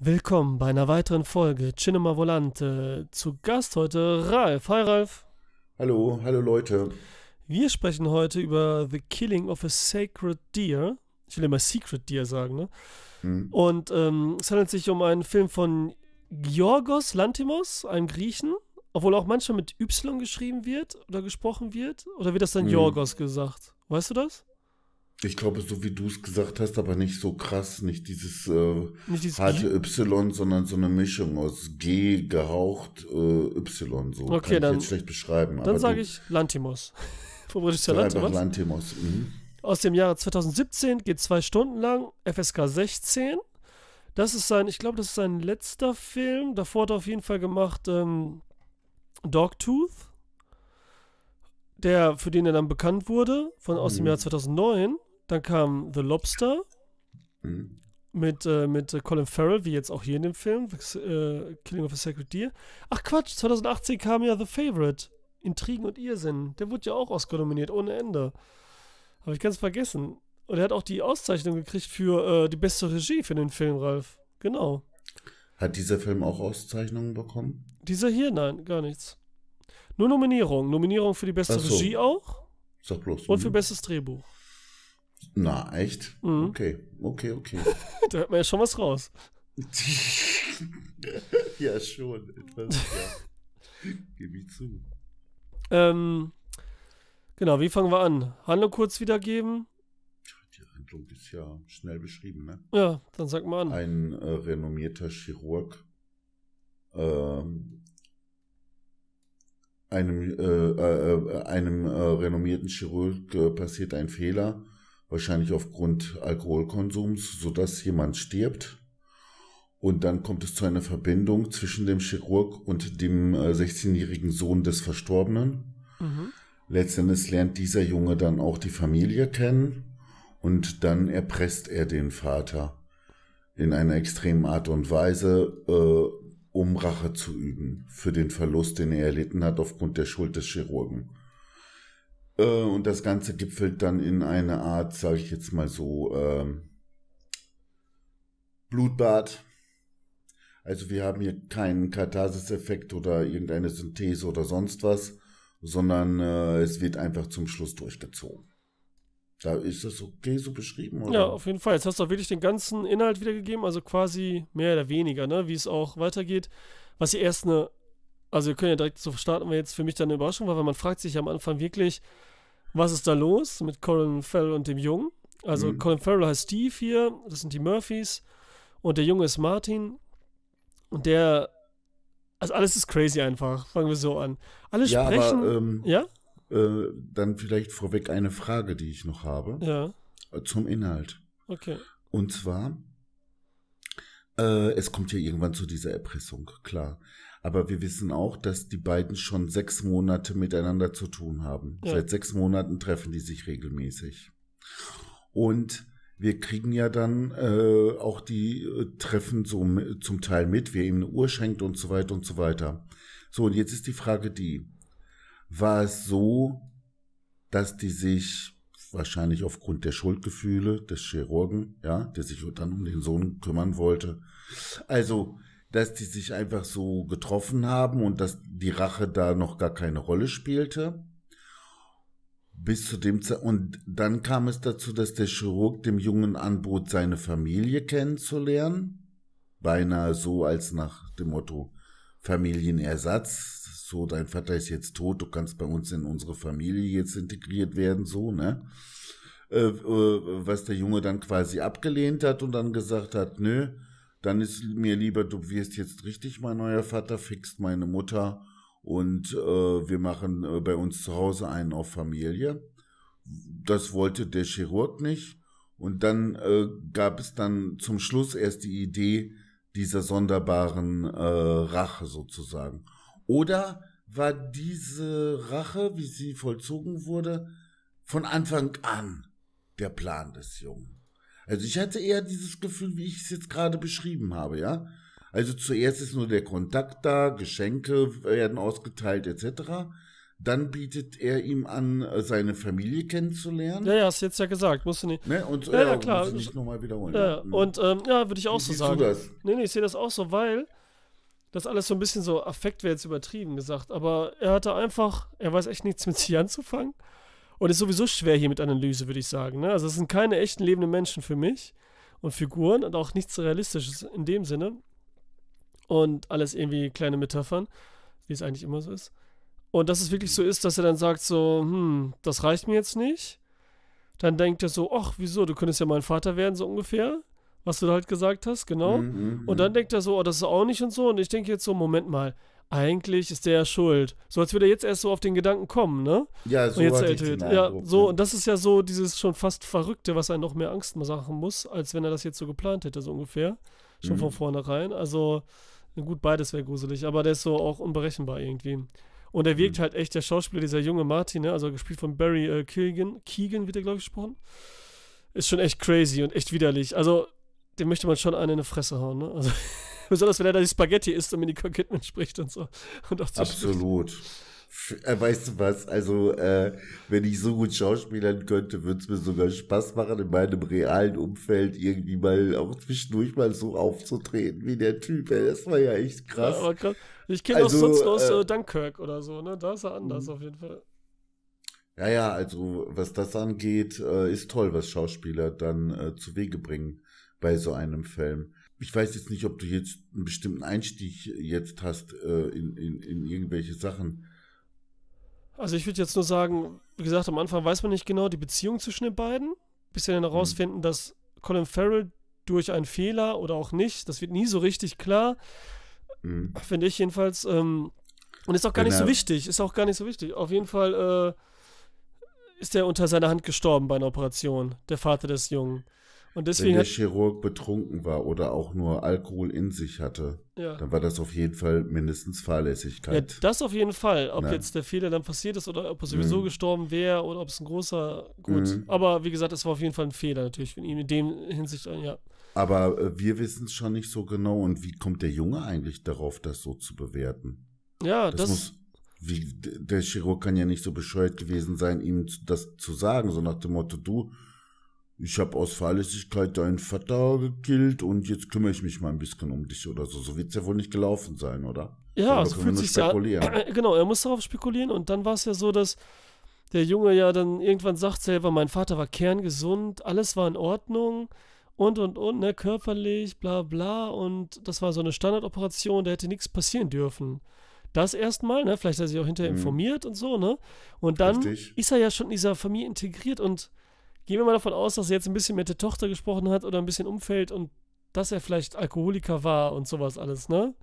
Willkommen bei einer weiteren Folge Cinema Volante. Zu Gast heute Ralf. Hi Ralf. Hallo, hallo Leute. Wir sprechen heute über The Killing of a Sacred Deer. Ich will immer Secret Deer sagen, ne? Hm. Und ähm, es handelt sich um einen Film von Georgos Lantimos, einem Griechen. Obwohl auch manchmal mit Y geschrieben wird oder gesprochen wird. Oder wird das dann Hm. Georgos gesagt? Weißt du das? Ich glaube, so wie du es gesagt hast, aber nicht so krass, nicht dieses äh, Nicht dieses harte Ge- Y, sondern so eine Mischung aus G gehaucht äh, Y. So Okay, kann ich dann- jetzt schlecht beschreiben. Dann sage ich Lantimos. Einfach Lantimos. Lantimos. Mhm. aus dem Jahre 2017, geht zwei Stunden lang, FSK 16. Das ist sein, ich glaube, das ist sein letzter Film. Davor hat er auf jeden Fall gemacht ähm, Dogtooth, der, für den er dann bekannt wurde, von, aus dem Mhm. Jahr 2009. Dann kam The Lobster Mhm. mit, äh, mit äh, Colin Farrell, wie jetzt auch hier in dem Film, äh, Killing of a Sacred Deer. Ach Quatsch, 2018 kam ja The Favorite, Intrigen und Irrsinn. Der wurde ja auch Oscar nominiert, ohne Ende. Habe ich ganz vergessen. Und er hat auch die Auszeichnung gekriegt für äh, die beste Regie für den Film, Ralf. Genau. Hat dieser Film auch Auszeichnungen bekommen? Dieser hier, nein, gar nichts. Nur Nominierung. Nominierung für die beste so. Regie auch Sag bloß. und für bestes Drehbuch. Na, echt? Mhm. Okay, okay, okay. da hört man ja schon was raus. ja, schon. Etwas, ja. Gib ich zu. Ähm, genau, wie fangen wir an? Handlung kurz wiedergeben? Die Handlung ist ja schnell beschrieben, ne? Ja, dann sag mal an. ein äh, renommierter Chirurg ähm, einem, äh, äh, äh, einem äh, renommierten Chirurg äh, passiert ein Fehler, wahrscheinlich aufgrund Alkoholkonsums, sodass jemand stirbt. Und dann kommt es zu einer Verbindung zwischen dem Chirurg und dem äh, 16-jährigen Sohn des Verstorbenen. Mhm. Letztendlich lernt dieser Junge dann auch die Familie kennen und dann erpresst er den Vater in einer extremen Art und Weise, äh, um Rache zu üben für den Verlust, den er erlitten hat aufgrund der Schuld des Chirurgen. Äh, und das Ganze gipfelt dann in eine Art, sage ich jetzt mal so, ähm, Blutbad. Also wir haben hier keinen Katharsis-Effekt oder irgendeine Synthese oder sonst was, sondern äh, es wird einfach zum Schluss durchgezogen. Da ist das okay so beschrieben, oder? Ja, auf jeden Fall. Jetzt hast du auch wirklich den ganzen Inhalt wiedergegeben, also quasi mehr oder weniger, ne, wie es auch weitergeht. Was die erst eine, also wir können ja direkt so starten, wir jetzt für mich dann eine Überraschung war, weil man fragt sich am Anfang wirklich, was ist da los mit Colin Farrell und dem Jungen? Also Mhm. Colin Farrell heißt Steve hier, das sind die Murphys und der Junge ist Martin und der, also alles ist crazy einfach, fangen wir so an. Alle ja, sprechen, aber ähm, ja, äh, dann vielleicht vorweg eine Frage, die ich noch habe ja, äh, zum Inhalt. okay, Und zwar, äh, es kommt ja irgendwann zu dieser Erpressung, klar. Aber wir wissen auch, dass die beiden schon sechs Monate miteinander zu tun haben. Ja. Seit sechs Monaten treffen die sich regelmäßig. Und wir kriegen ja dann äh, auch die äh, Treffen so zum Teil mit, wer ihm eine Uhr schenkt und so weiter und so weiter. So, und jetzt ist die Frage die, war es so, dass die sich wahrscheinlich aufgrund der Schuldgefühle des Chirurgen, ja, der sich dann um den Sohn kümmern wollte, also, dass die sich einfach so getroffen haben und dass die Rache da noch gar keine Rolle spielte. Bis zu dem Ze und dann kam es dazu, dass der Chirurg dem Jungen anbot, seine Familie kennenzulernen. Beinahe so als nach dem Motto Familienersatz. So, dein Vater ist jetzt tot, du kannst bei uns in unsere Familie jetzt integriert werden, so, ne? Äh, äh, was der Junge dann quasi abgelehnt hat und dann gesagt hat, nö, dann ist mir lieber, du wirst jetzt richtig mein neuer Vater, fixt meine Mutter und äh, wir machen äh, bei uns zu Hause einen auf Familie. Das wollte der Chirurg nicht. Und dann äh, gab es dann zum Schluss erst die Idee dieser sonderbaren äh, Rache sozusagen. Oder war diese Rache, wie sie vollzogen wurde, von Anfang an der Plan des Jungen? Also ich hatte eher dieses Gefühl, wie ich es jetzt gerade beschrieben habe, ja. Also zuerst ist nur der Kontakt da, Geschenke werden ausgeteilt etc. dann bietet er ihm an, äh, seine Familie kennenzulernen. Ja, ja, hast du jetzt ja gesagt, musst du nicht. Ne? Und Ja, ja, klar. Muss ich nicht nochmal wiederholen. Ja, ja. Mhm. und ähm, ja, würde ich auch Wie so sagen. du das? Nee, nee, ich sehe das auch so, weil das alles so ein bisschen so Affekt wäre jetzt übertrieben gesagt, aber er hatte einfach, er weiß echt nichts mit sich anzufangen und ist sowieso schwer hier mit Analyse, würde ich sagen. Ne? Also es sind keine echten lebenden Menschen für mich und Figuren und auch nichts Realistisches in dem Sinne und alles irgendwie kleine Metaphern, wie es eigentlich immer so ist. Und dass es wirklich so ist, dass er dann sagt so, hm, das reicht mir jetzt nicht. Dann denkt er so, ach, wieso, du könntest ja mein Vater werden, so ungefähr. Was du da halt gesagt hast, genau. Mhm, Und dann denkt er so, oh, das ist auch nicht und so. Und ich denke jetzt so, Moment mal, eigentlich ist der ja schuld. So als würde er jetzt erst so auf den Gedanken kommen, ne? ja, so und jetzt hatte ich Ja, Eindruck, so, und das ist ja so dieses schon fast Verrückte, was einen noch mehr Angst machen muss, als wenn er das jetzt so geplant hätte, so ungefähr. Schon Mhm. von vornherein. Also, gut, beides wäre gruselig, aber der ist so auch unberechenbar irgendwie. Und er Mhm. wirkt halt echt, der Schauspieler, dieser junge Martin, ne? also gespielt von Barry äh, Keegan, Keegan wird er, glaube ich, gesprochen. Ist schon echt crazy und echt widerlich. Also, dem möchte man schon einen in die Fresse hauen, ne? Also, besonders wenn er da die Spaghetti isst und mit Nicole Kidman spricht und so. Und Absolut. Äh, weißt du was? Also, äh, wenn ich so gut schauspielern könnte, würde es mir sogar Spaß machen, in meinem realen Umfeld irgendwie mal auch zwischendurch mal so aufzutreten wie der Typ. Ey. Das war ja echt Ja, krass. aber krass. Ich kenne Also, auch sonst aus äh, äh, Dunkirk oder so, ne? Da ist er anders Mhm. auf jeden Fall. Ja, ja, also was das angeht, äh, ist toll, was Schauspieler dann äh, zu Wege bringen bei so einem Film. Ich weiß jetzt nicht, ob du jetzt einen bestimmten Einstieg jetzt hast äh, in, in, in irgendwelche Sachen. Also ich würde jetzt nur sagen, wie gesagt, am Anfang weiß man nicht genau die Beziehung zwischen den beiden, bis wir dann Mhm. herausfinden, dass Colin Farrell durch einen Fehler oder auch nicht, das wird nie so richtig klar, Mhm. finde ich jedenfalls. Ähm, und ist auch gar Wenn nicht so wichtig, ist auch gar nicht so wichtig. Auf jeden Fall äh, ist er unter seiner Hand gestorben bei einer Operation, der Vater des Jungen. Und Wenn deswegen der hat, Chirurg betrunken war oder auch nur Alkohol in sich hatte, ja. dann war das auf jeden Fall mindestens Ja, Fahrlässigkeit. das auf jeden Fall. Ob Ja. jetzt der Fehler dann passiert ist oder ob er sowieso Mhm. gestorben wäre oder ob es ein großer, gut. Mhm. Aber wie gesagt, es war auf jeden Fall ein Fehler natürlich von ihm in dem Hinsicht, äh, ja. Aber äh, wir wissen es schon nicht so genau. Und wie kommt der Junge eigentlich darauf, das so zu bewerten? Ja, Das, das, muss, wie, der Chirurg kann ja nicht so bescheuert gewesen sein, ihm das zu sagen, so nach dem Motto, du, ich habe aus Fahrlässigkeit deinen Vater gekillt und jetzt kümmere ich mich mal ein bisschen um dich oder so. So wird es ja wohl nicht gelaufen sein, oder? ja, so fühlt sich ja. spekulieren. Genau, er muss darauf spekulieren und dann war es ja so, dass der Junge ja dann irgendwann sagt selber, mein Vater war kerngesund, alles war in Ordnung und und und, ne, körperlich, bla bla und das war so eine Standardoperation, da hätte nichts passieren dürfen. Das erstmal, ne, vielleicht hat er sich auch hinterher Mhm. informiert und so, ne? Und dann Richtig. ist er ja schon in dieser Familie integriert und gehen wir mal davon aus, dass er jetzt ein bisschen mit der Tochter gesprochen hat oder ein bisschen Umfeld und dass er vielleicht Alkoholiker war und sowas alles, ne?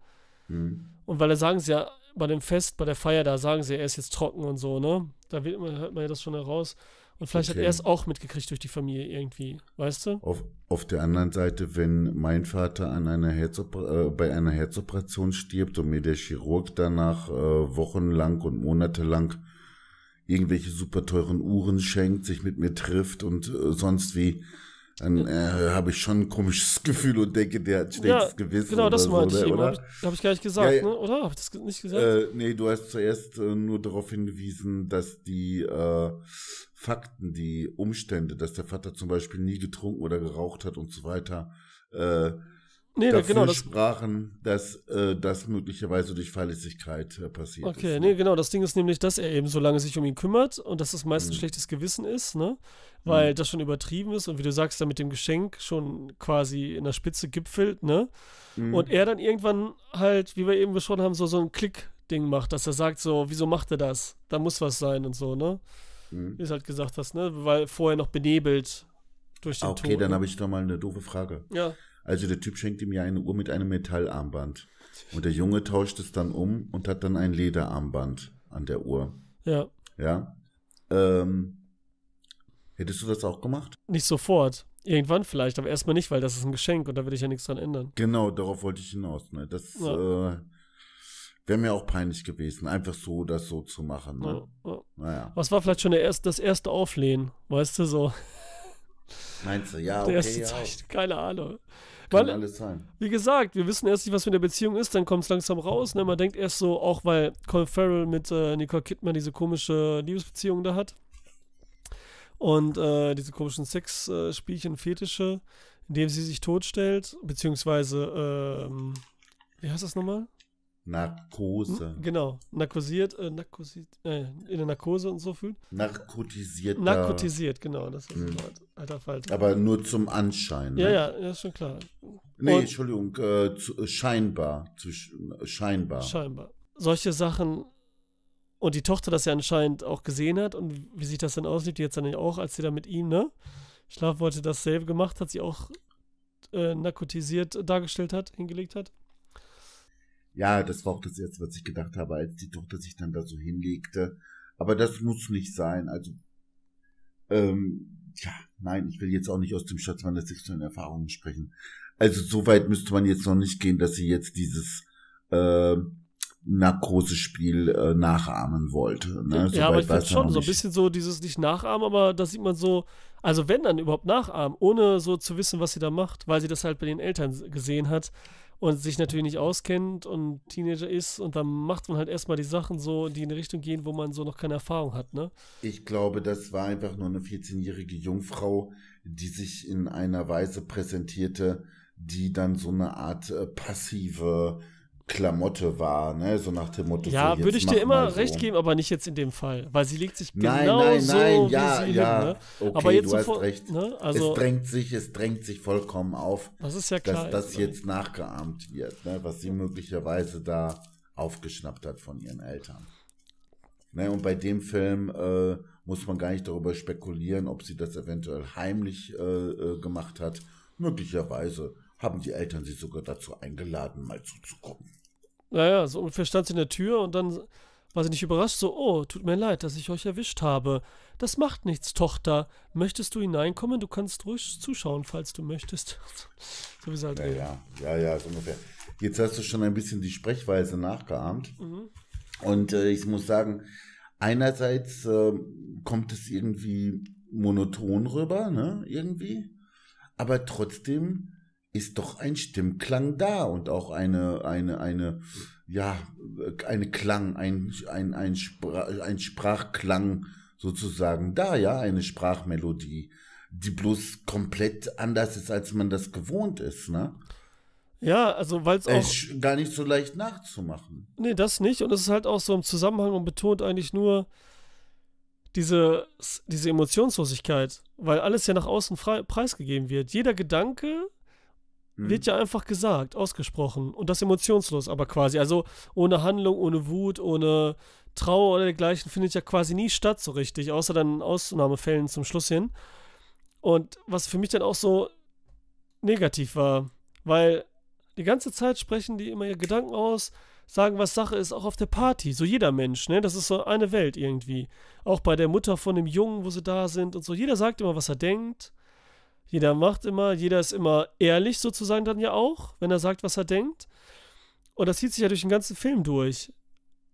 Hm. Und weil da sagen sie ja bei dem Fest, bei der Feier, da sagen sie, er ist jetzt trocken und so, ne? Da wird hört man ja das schon heraus. Und vielleicht hat Okay. er es auch mitgekriegt durch die Familie irgendwie, weißt du? Auf, auf der anderen Seite, wenn mein Vater an einer Herzoper äh, bei einer Herzoperation stirbt und mir der Chirurg danach äh, wochenlang und monatelang irgendwelche super teuren Uhren schenkt, sich mit mir trifft und äh, sonst wie, dann äh, habe ich schon ein komisches Gefühl und denke, der hat schlechtes Ja, Gewissen. Genau, das meinte so, ich eben. Habe ich, hab ich gar nicht gesagt, Ja, ja. ne? Oder? Habe ich das nicht gesagt? Äh, nee, du hast zuerst äh, nur darauf hingewiesen, dass die äh, Fakten, die Umstände, dass der Vater zum Beispiel nie getrunken oder geraucht hat und so weiter, äh, nee, da, dafür genau, das. sprachen, dass äh, das möglicherweise durch Fahrlässigkeit äh, passiert Okay, ist. nee, ne? genau. Das Ding ist nämlich, dass er eben so lange sich um ihn kümmert und dass das meist ein Mhm. schlechtes Gewissen ist, ne? Weil Mhm. das schon übertrieben ist und wie du sagst, da mit dem Geschenk schon quasi in der Spitze gipfelt, ne? Mhm. Und er dann irgendwann halt, wie wir eben besprochen haben, so, so ein Klick-Ding macht, dass er sagt so, wieso macht er das? Da muss was sein und so, ne? Mhm. Wie du halt gesagt hast, ne? Weil vorher noch benebelt durch den Ah, Okay, Tod. dann ne? habe ich doch mal eine doofe Frage. Ja, Also der Typ schenkt ihm ja eine Uhr mit einem Metallarmband. Und der Junge tauscht es dann um und hat dann ein Lederarmband an der Uhr. ja. Ja. Ähm, hättest du das auch gemacht? Nicht sofort. Irgendwann vielleicht, aber erstmal nicht, weil das ist ein Geschenk und da würde ich ja nichts dran ändern. Genau, darauf wollte ich hinaus. Ne? Das Ja. äh, wäre mir auch peinlich gewesen, einfach so das so zu machen. Ne? Ja, ja. Naja. Was war vielleicht schon der erst, das erste Auflehnen, weißt du, so. Meinst du, ja, der okay, erste ja. Zeichen, keine Ahnung. Kann Weil- alles sein. Wie gesagt, wir wissen erst nicht, was mit der Beziehung ist, dann kommt es langsam raus. Ne? Man denkt erst so, auch weil Colin Farrell mit äh, Nicole Kidman diese komische Liebesbeziehung da hat. Und äh, diese komischen Sexspielchen, Fetische, indem sie sich totstellt, beziehungsweise, ähm, wie heißt das nochmal? Narkose. Hm? Genau, narkosiert, äh, narkosiert, äh, in der Narkose und so fühlt. Narkotisierter. Narkotisiert, genau, das ist Hm. das Wort. Alter Falter. Aber nur zum Anschein. Ja, ne? ja, ja, ist schon klar. Nee, Und- Entschuldigung, äh, zu, äh, scheinbar. Zwischen, äh, scheinbar. Scheinbar. Solche Sachen und die Tochter das ja anscheinend auch gesehen hat und wie sich das dann aussieht, die jetzt dann auch, als sie da mit ihm, ne, schlafen wollte, dasselbe gemacht hat, sie auch äh, narkotisiert dargestellt hat, hingelegt hat. Ja, das war auch das Erste, was ich gedacht habe, als die Tochter sich dann da so hinlegte. Aber das muss nicht sein. Also, ähm, ja, nein, ich will jetzt auch nicht aus dem Schatz meiner sexuellen Erfahrungen sprechen. Also, so weit müsste man jetzt noch nicht gehen, dass sie jetzt dieses äh, Narkosespiel äh, nachahmen wollte. Ne? So ja, aber ich finde schon so ein bisschen so dieses nicht nachahmen, aber da sieht man so, also wenn dann überhaupt nachahmen, ohne so zu wissen, was sie da macht, weil sie das halt bei den Eltern gesehen hat und sich natürlich nicht auskennt und Teenager ist und dann macht man halt erstmal die Sachen so, die in eine Richtung gehen, wo man so noch keine Erfahrung hat, ne? Ich glaube, das war einfach nur eine 14-jährige Jungfrau, die sich in einer Weise präsentierte, die dann so eine Art äh, passive Klamotte war, ne? So nach dem Motto. Ja, so, würde ich dir immer so. recht geben, aber nicht jetzt in dem Fall, weil sie legt sich genau Nein, nein, so, nein, wie ja, sie ja. hin, ne? Okay, aber jetzt du hast sofort, recht. ne? Also, es drängt sich, es drängt sich vollkommen auf, das ist ja dass klar. das also. jetzt nachgeahmt wird, ne? Was sie möglicherweise da aufgeschnappt hat von ihren Eltern. Ne, und bei dem Film äh, muss man gar nicht darüber spekulieren, ob sie das eventuell heimlich äh, äh, gemacht hat. Möglicherweise haben die Eltern sie sogar dazu eingeladen, mal zuzugucken. Naja, so ungefähr stand sie in der Tür und dann war sie nicht überrascht, so, oh, tut mir leid, dass ich euch erwischt habe. Das macht nichts, Tochter. Möchtest du hineinkommen? Du kannst ruhig zuschauen, falls du möchtest. so wie sie halt Ja, ja, ja, ja, so ungefähr. Jetzt hast du schon ein bisschen die Sprechweise nachgeahmt. Mhm. Und äh, ich muss sagen, einerseits äh, kommt es irgendwie monoton rüber, ne, irgendwie. Aber trotzdem ist doch ein Stimmklang da und auch eine, eine, eine, ja, eine Klang, ein, ein, ein, Spra ein Sprachklang sozusagen da, ja, eine Sprachmelodie, die bloß komplett anders ist, als man das gewohnt ist, ne? Ja, also weil es auch. gar nicht so leicht nachzumachen. Nee, das nicht. Und es ist halt auch so im Zusammenhang und betont eigentlich nur diese, diese Emotionslosigkeit, weil alles ja nach außen frei, preisgegeben wird. Jeder Gedanke Hm. wird ja einfach gesagt, ausgesprochen und das emotionslos aber quasi. Also ohne Handlung, ohne Wut, ohne Trauer oder dergleichen findet ja quasi nie statt so richtig, außer dann in Ausnahmefällen zum Schluss hin. Und was für mich dann auch so negativ war, weil die ganze Zeit sprechen die immer ihre Gedanken aus, sagen, was Sache ist, auch auf der Party. So jeder Mensch, ne? Das ist so eine Welt irgendwie. Auch bei der Mutter von dem Jungen, wo sie da sind und so. Jeder sagt immer, was er denkt. Jeder macht immer, jeder ist immer ehrlich sozusagen dann ja auch, wenn er sagt, was er denkt. Und das zieht sich ja durch den ganzen Film durch.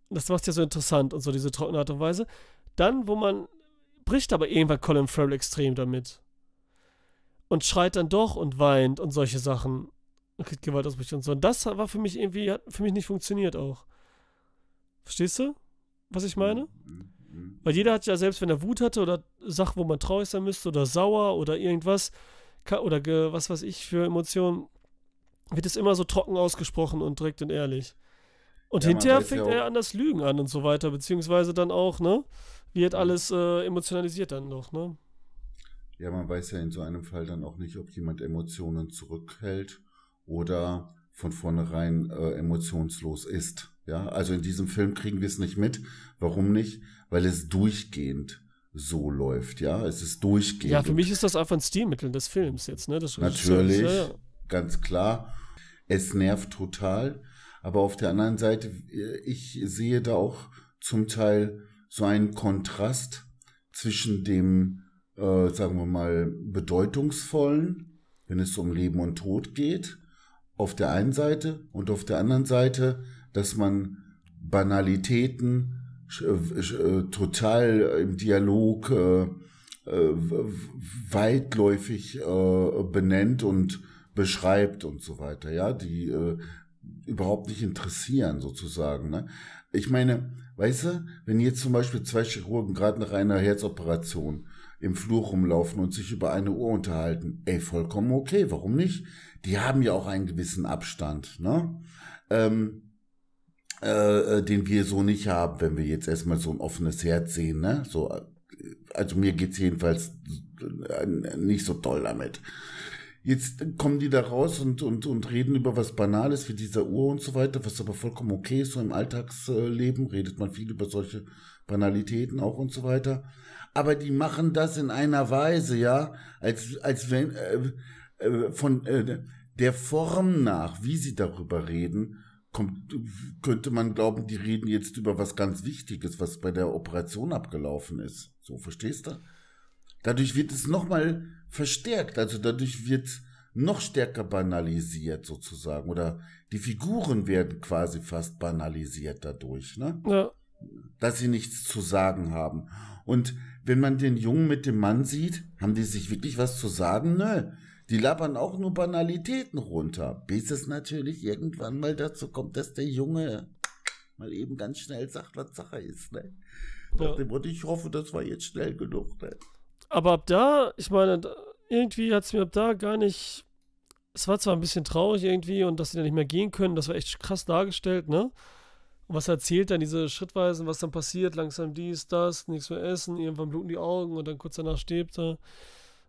Das macht ja so interessant und so diese trockene Art und Weise. Dann, wo man bricht aber irgendwann Colin Farrell extrem damit. Und schreit dann doch und weint und solche Sachen. Und kriegt Gewaltausbrüche und so. Und das war für mich irgendwie, hat für mich nicht funktioniert auch. Verstehst du, was ich meine? Mhm, mhm. Weil jeder hat ja, selbst wenn er Wut hatte oder Sachen, wo man traurig sein müsste oder sauer oder irgendwas, oder was weiß ich für Emotionen, wird es immer so trocken ausgesprochen und direkt und ehrlich. Und Ja, hinterher fängt ja er an das Lügen an und so weiter, beziehungsweise dann auch, ne? Wird alles äh, emotionalisiert dann noch, ne? Ja, man weiß ja in so einem Fall dann auch nicht, ob jemand Emotionen zurückhält oder von vornherein äh, emotionslos ist. Ja, also in diesem Film kriegen wir es nicht mit. Warum nicht? Weil es durchgehend so läuft. Ja, es ist durchgehend. Ja, für mich ist das einfach ein Stilmittel des Films jetzt, ne? Das Natürlich, Ja, ja. ganz klar. Es nervt total. Aber auf der anderen Seite, äh, ich sehe da auch zum Teil so einen Kontrast zwischen dem, äh, sagen wir mal, bedeutungsvollen, wenn es um Leben und Tod geht, auf der einen Seite und auf der anderen Seite, dass man Banalitäten äh, äh, total im Dialog äh, w- w- weitläufig benennt und beschreibt und so weiter, ja, die überhaupt nicht interessieren, sozusagen. Ne? Ich meine, weißt du, wenn jetzt zum Beispiel zwei Chirurgen gerade nach einer Herzoperation im Flur rumlaufen und sich über eine Uhr unterhalten, ey, vollkommen okay, warum nicht? Die haben ja auch einen gewissen Abstand, ne? Ähm, äh, äh den wir so nicht haben, wenn wir jetzt erstmal so ein offenes Herz sehen, ne? So, äh, also mir geht's jedenfalls äh, nicht so toll damit. Jetzt kommen die da raus und, und, und reden über was Banales wie dieser Uhr und so weiter, was aber vollkommen okay ist. So im Alltagsleben redet man viel über solche Banalitäten auch und so weiter. Aber die machen das in einer Weise, ja, als, als wenn äh, äh, von äh, der Form nach, wie sie darüber reden, kommt, könnte man glauben, die reden jetzt über was ganz Wichtiges, was bei der Operation abgelaufen ist. So, verstehst du? Dadurch wird es nochmal verstärkt, also dadurch wird es noch stärker banalisiert sozusagen oder die Figuren werden quasi fast banalisiert dadurch, ne? Ja. Dass sie nichts zu sagen haben. Und wenn man den Jungen mit dem Mann sieht, haben die sich wirklich was zu sagen? Nö. Die labern auch nur Banalitäten runter, bis es natürlich irgendwann mal dazu kommt, dass der Junge mal eben ganz schnell sagt, was Sache ist, ne? Ja. ich hoffe, das war jetzt schnell genug, ne? Aber ab da, ich meine, irgendwie hat es mir ab da gar nicht. Es war zwar ein bisschen traurig irgendwie und dass sie dann nicht mehr gehen können, das war echt krass dargestellt, ne? Und was erzählt dann diese Schrittweisen, was dann passiert, langsam dies, das, nichts mehr essen, irgendwann bluten die Augen und dann kurz danach stirbt er.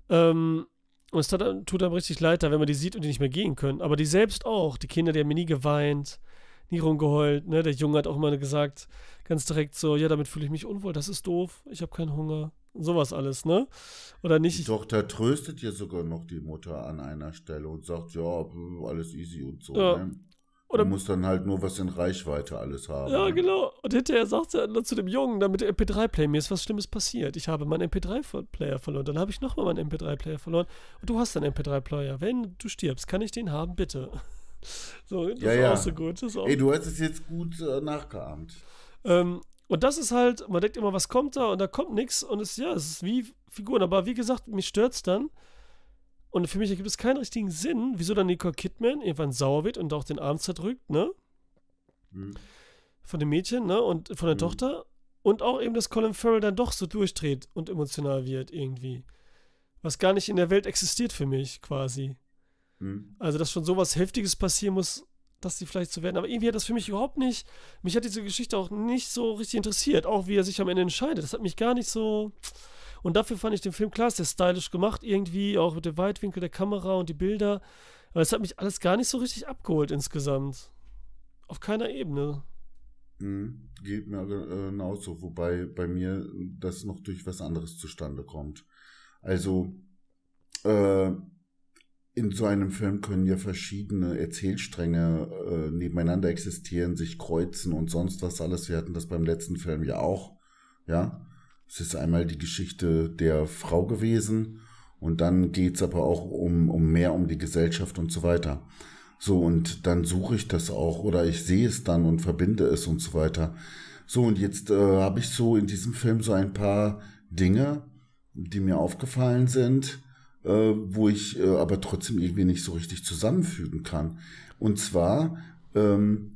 Ähm, und es tut, tut einem richtig leid, da, wenn man die sieht und die nicht mehr gehen können. Aber die selbst auch, die Kinder, die haben mir nie geweint, nie rumgeheult, ne? Der Junge hat auch mal gesagt, ganz direkt so, ja, damit fühle ich mich unwohl, das ist doof, ich habe keinen Hunger. Sowas alles, ne? Oder nicht? Die Tochter tröstet ja sogar noch die Mutter an einer Stelle und sagt, ja, alles easy und so. Ja. Ne? Oder muss dann halt nur was in Reichweite alles haben. Ja, genau. Und hinterher sagt er zu dem Jungen, damit der MP3-Player, mir ist was Schlimmes passiert. Ich habe meinen MP3-Player verloren. Dann habe ich nochmal meinen MP3-Player verloren. Und du hast einen MP3-Player. Wenn du stirbst, kann ich den haben, bitte. So, das ja, ist ja. auch so gut. Auch Ey, du hast es jetzt gut äh, nachgeahmt. Ähm, und das ist halt, man denkt immer, was kommt da und da kommt nichts und es, ja, es ist wie Figuren. Aber wie gesagt, mich stört es dann. Und für mich ergibt es keinen richtigen Sinn, wieso dann Nicole Kidman irgendwann sauer wird und auch den Arm zerdrückt, ne? Mhm. Von dem Mädchen, ne? Und von der mhm. Tochter. Und auch eben, dass Colin Farrell dann doch so durchdreht und emotional wird irgendwie. Was gar nicht in der Welt existiert für mich, quasi. Mhm. Also, dass schon sowas Heftiges passieren muss, dass sie vielleicht so werden. Aber irgendwie hat das für mich überhaupt nicht. Mich hat diese Geschichte auch nicht so richtig interessiert, auch wie er sich am Ende entscheidet. Das hat mich gar nicht so. Und dafür fand ich den Film klar, ist stylisch gemacht, irgendwie, auch mit dem Weitwinkel der Kamera und die Bilder. Aber es hat mich alles gar nicht so richtig abgeholt insgesamt. Auf keiner Ebene. Mhm, geht mir äh, genauso, wobei bei mir das noch durch was anderes zustande kommt. Also, äh, in so einem Film können ja verschiedene Erzählstränge äh, nebeneinander existieren, sich kreuzen und sonst was alles. Wir hatten das beim letzten Film ja auch. Ja. Es ist einmal die Geschichte der Frau gewesen und dann geht's aber auch um, um mehr um die Gesellschaft und so weiter. So, und dann suche ich das auch oder ich sehe es dann und verbinde es und so weiter. So, und jetzt äh, habe ich so in diesem Film so ein paar Dinge, die mir aufgefallen sind äh, wo ich äh, aber trotzdem irgendwie nicht so richtig zusammenfügen kann. Und zwar, ähm,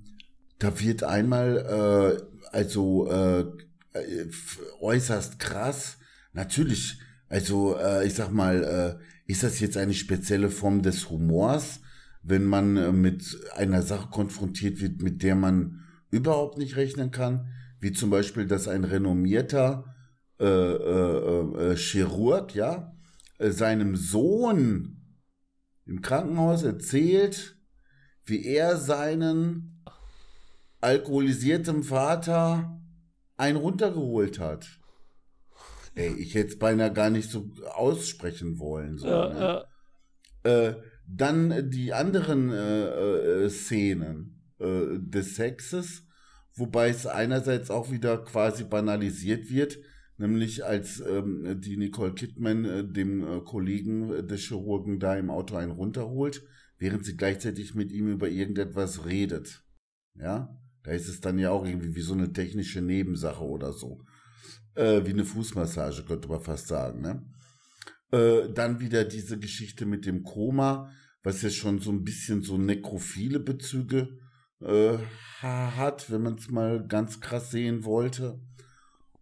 da wird einmal, äh, also äh, äh äußerst krass, natürlich, also äh, ich sag mal, äh, ist das jetzt eine spezielle Form des Humors, wenn man äh, mit einer Sache konfrontiert wird, mit der man überhaupt nicht rechnen kann, wie zum Beispiel, dass ein renommierter äh, äh, äh, Chirurg, ja, äh, seinem Sohn im Krankenhaus erzählt, wie er seinen alkoholisierten Vater einen runtergeholt hat. Ey, ich hätte es beinahe gar nicht so aussprechen wollen. So, ja, ne? ja. Äh, dann die anderen äh, äh, Szenen äh, des Sexes, wobei es einerseits auch wieder quasi banalisiert wird, nämlich als ähm, die Nicole Kidman äh, dem äh, Kollegen des Chirurgen da im Auto einen runterholt, während sie gleichzeitig mit ihm über irgendetwas redet. Ja, da ist es dann ja auch irgendwie wie so eine technische Nebensache oder so. Äh, wie eine Fußmassage, könnte man fast sagen. Ne? Äh, dann wieder diese Geschichte mit dem Koma, was ja schon so ein bisschen so nekrophile Bezüge äh, hat, wenn man es mal ganz krass sehen wollte.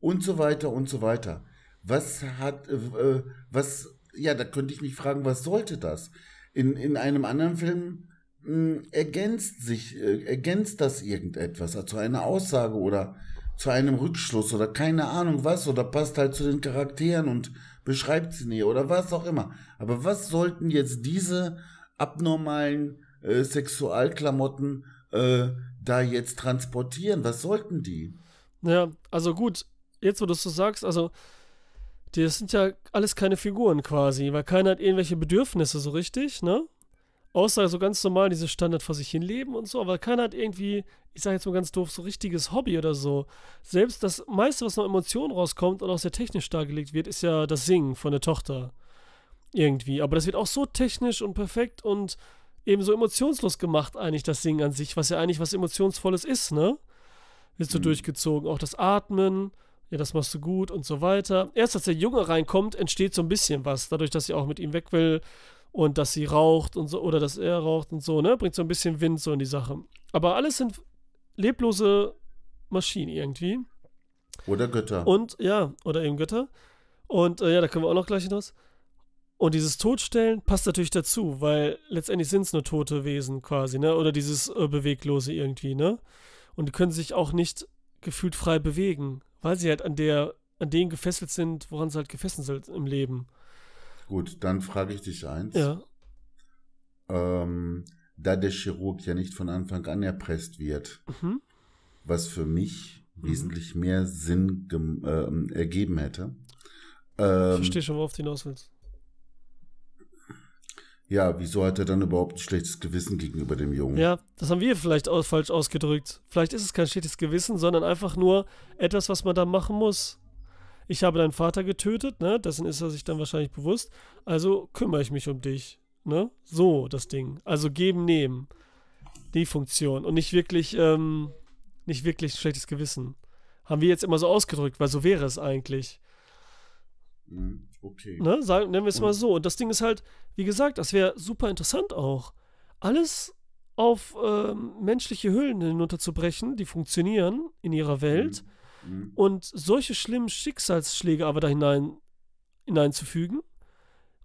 Und so weiter und so weiter. Was hat, äh, äh, was, ja, da könnte ich mich fragen, was sollte das? In, in einem anderen Film ergänzt sich, äh, ergänzt das irgendetwas, also eine Aussage oder zu einem Rückschluss oder keine Ahnung was oder passt halt zu den Charakteren und beschreibt sie näher oder was auch immer. Aber was sollten jetzt diese abnormalen äh, Sexualklamotten äh, da jetzt transportieren? Was sollten die? Ja, also gut, jetzt wo du es so sagst, also das sind ja alles keine Figuren quasi, weil keiner hat irgendwelche Bedürfnisse so richtig, ne? Außer so ganz normal diese Standard vor sich hin leben und so, aber keiner hat irgendwie, ich sage jetzt mal ganz doof, so richtiges Hobby oder so. Selbst das meiste, was noch Emotionen rauskommt und auch sehr technisch dargelegt wird, ist ja das Singen von der Tochter. Irgendwie. Aber das wird auch so technisch und perfekt und eben so emotionslos gemacht, eigentlich, das Singen an sich, was ja eigentlich was Emotionsvolles ist, ne? Wird so mhm. durchgezogen. Auch das Atmen, ja, das machst du gut und so weiter. Erst als der Junge reinkommt, entsteht so ein bisschen was, dadurch, dass sie auch mit ihm weg will und dass sie raucht und so, oder dass er raucht und so, ne? Bringt so ein bisschen Wind so in die Sache. Aber alles sind leblose Maschinen irgendwie. Oder Götter. Und, ja, oder eben Götter. Und äh, ja, da können wir auch noch gleich hinaus. Und dieses Todstellen passt natürlich dazu, weil letztendlich sind es nur tote Wesen quasi, ne? Oder dieses äh, Beweglose irgendwie, ne? Und die können sich auch nicht gefühlt frei bewegen, weil sie halt an der, an denen gefesselt sind, woran sie halt gefesselt sind im Leben. Gut, dann frage ich dich eins. Ja. Ähm, da der Chirurg ja nicht von Anfang an erpresst wird, mhm. was für mich mhm. wesentlich mehr Sinn äh, ergeben hätte. Ähm, ich verstehe schon, worauf du hinaus willst. Ja, wieso hat er dann überhaupt ein schlechtes Gewissen gegenüber dem Jungen? Ja, das haben wir vielleicht auch falsch ausgedrückt. Vielleicht ist es kein schlechtes Gewissen, sondern einfach nur etwas, was man da machen muss ich habe deinen Vater getötet, ne? Dessen ist er sich dann wahrscheinlich bewusst. Also kümmere ich mich um dich, ne? So, das Ding. Also geben, nehmen. Die Funktion. Und nicht wirklich, ähm, nicht wirklich schlechtes Gewissen. Haben wir jetzt immer so ausgedrückt, weil so wäre es eigentlich. Hm, okay. Ne? Sagen, nennen wir es mal so. Und das Ding ist halt, wie gesagt, das wäre super interessant auch. Alles auf ähm, menschliche Hüllen hinunterzubrechen, die funktionieren in ihrer Welt. Mhm Mhm. Und solche schlimmen Schicksalsschläge aber da hinein, hineinzufügen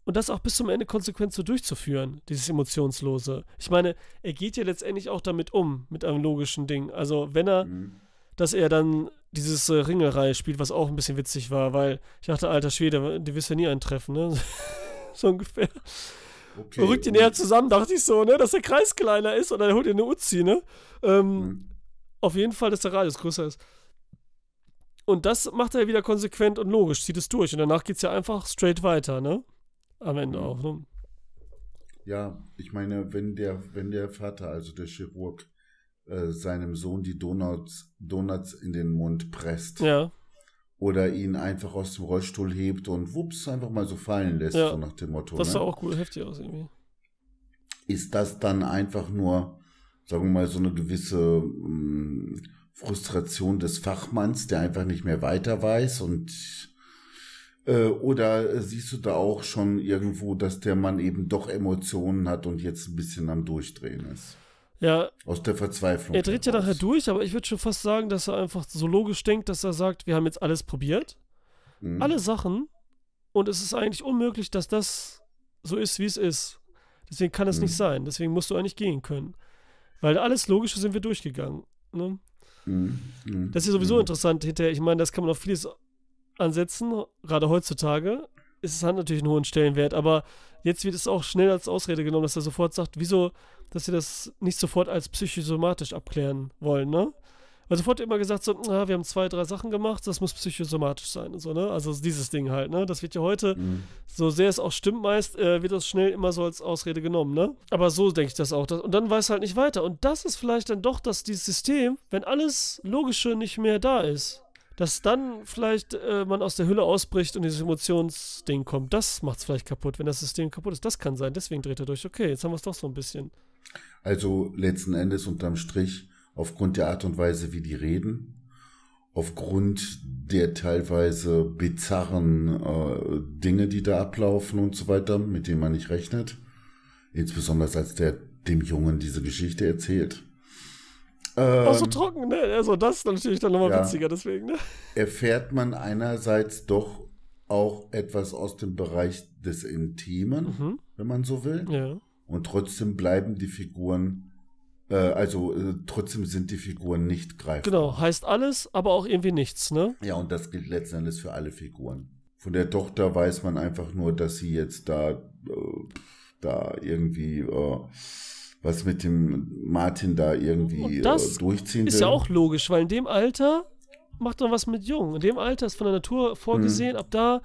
und das auch bis zum Ende konsequent so durchzuführen, dieses Emotionslose. Ich meine, er geht ja letztendlich auch damit um, mit einem logischen Ding. Also, wenn er, mhm. dass er dann dieses äh, Ringelreihe spielt, was auch ein bisschen witzig war, weil ich dachte, alter Schwede, die wirst ja nie eintreffen, ne? so ungefähr. Okay. Rückt ihn eher zusammen, dachte ich so, ne, dass der Kreis kleiner ist und dann holt er eine Uzi, ne? Ähm, mhm. Auf jeden Fall, dass der Radius größer ist. Und das macht er wieder konsequent und logisch, zieht es durch. Und danach geht es ja einfach straight weiter, ne? Am Ende mhm. auch, ne? Ja, ich meine, wenn der, wenn der Vater, also der Chirurg, äh, seinem Sohn die Donuts, Donuts in den Mund presst. Ja. Oder ihn einfach aus dem Rollstuhl hebt und wups, einfach mal so fallen lässt, ja. so nach dem Motto. Das sah ne? auch gut heftig aus irgendwie. Ist das dann einfach nur, sagen wir mal, so eine gewisse mh, mm, Frustration des Fachmanns, der einfach nicht mehr weiter weiß und äh, oder siehst du da auch schon irgendwo, dass der Mann eben doch Emotionen hat und jetzt ein bisschen am Durchdrehen ist? Ja. Aus der Verzweiflung. Er dreht ja nachher durch, aber ich würde schon fast sagen, dass er einfach so logisch denkt, dass er sagt, wir haben jetzt alles probiert. Mhm. Alle Sachen. Und es ist eigentlich unmöglich, dass das so ist, wie es ist. Deswegen kann es mhm. nicht sein. Deswegen musst du eigentlich gehen können. Weil alles Logische sind wir durchgegangen. Ne? Mhm. Das ist sowieso mhm. interessant hinterher. Ich meine, das kann man auf vieles ansetzen, gerade heutzutage. Ist es hat natürlich einen hohen Stellenwert, aber jetzt wird es auch schnell als Ausrede genommen, dass er sofort sagt, wieso, dass sie das nicht sofort als psychosomatisch abklären wollen, ne? Weil sofort immer gesagt so, ah, wir haben zwei, drei Sachen gemacht, das muss psychosomatisch sein und so, ne? Also dieses Ding halt, ne? Das wird ja heute, mhm. so sehr es auch stimmt meist, äh, wird das schnell immer so als Ausrede genommen, ne? Aber so denke ich das auch. Das, und dann weiß halt nicht weiter. Und das ist vielleicht dann doch, dass dieses System, wenn alles Logische nicht mehr da ist, dass dann vielleicht äh, man aus der Hülle ausbricht und dieses Emotionsding kommt. Das macht es vielleicht kaputt, wenn das System kaputt ist. Das kann sein. Deswegen dreht er durch. Okay, jetzt haben wir es doch so ein bisschen. Also letzten Endes unterm Strich aufgrund der Art und Weise, wie die reden, aufgrund der teilweise bizarren äh, Dinge, die da ablaufen und so weiter, mit denen man nicht rechnet, Insbesondere als der dem Jungen diese Geschichte erzählt. auch so trocken, ne? Also das ist natürlich dann nochmal ja. witziger, deswegen, ne? Erfährt man einerseits doch auch etwas aus dem Bereich des Intimen, Mhm. wenn man so will. Ja. Und trotzdem bleiben die Figuren, äh, also äh, trotzdem sind die Figuren nicht greifbar. Genau, heißt alles, aber auch irgendwie nichts, ne? Ja, und das gilt letzten Endes für alle Figuren. Von der Tochter weiß man einfach nur, dass sie jetzt da, äh, da irgendwie äh, was mit dem Martin da irgendwie Und das äh, durchziehen Ist will. ja auch logisch, weil in dem Alter macht man was mit Jungen. In dem Alter ist von der Natur vorgesehen, ab da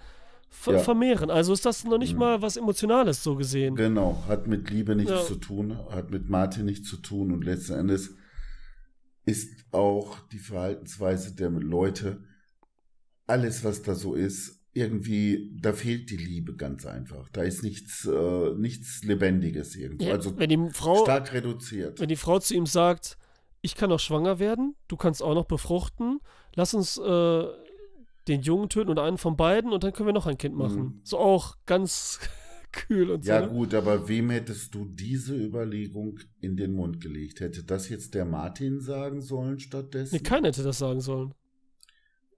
ver. Ja. vermehren. Also ist das noch nicht Mhm. mal was Emotionales so gesehen. Genau, hat mit Liebe nichts Ja. zu tun, hat mit Martin nichts zu tun und letzten Endes ist auch die Verhaltensweise der Leute, alles was da so ist, irgendwie, da fehlt die Liebe ganz einfach. Da ist nichts, äh, nichts Lebendiges irgendwo. Ja, also wenn die Frau, stark reduziert. wenn die Frau zu ihm sagt, ich kann auch schwanger werden, du kannst auch noch befruchten, lass uns äh, den Jungen töten oder einen von beiden und dann können wir noch ein Kind machen. Mhm. So auch ganz kühl und Ja so. ne? gut, aber wem hättest du diese Überlegung in den Mund gelegt? Hätte das jetzt der Martin sagen sollen stattdessen? Nee, keiner hätte das sagen sollen.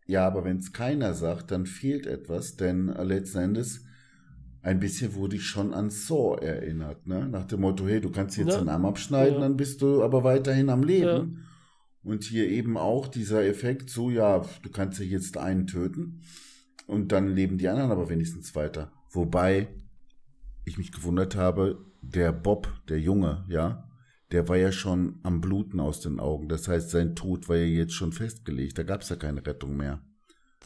Ja, aber wenn es keiner sagt, dann fehlt etwas, denn äh, letzten Endes ein bisschen wurde ich schon an Saw erinnert, ne? Nach dem Motto, hey, du kannst jetzt Ja. den Arm abschneiden, Ja. dann bist du aber weiterhin am Leben. Ja. Und hier eben auch dieser Effekt, so ja, du kannst ja jetzt einen töten und dann leben die anderen aber wenigstens weiter. Wobei ich mich gewundert habe, der Bob, der Junge, ja, der war ja schon am Bluten aus den Augen. Das heißt, sein Tod war ja jetzt schon festgelegt. Da gab es ja keine Rettung mehr.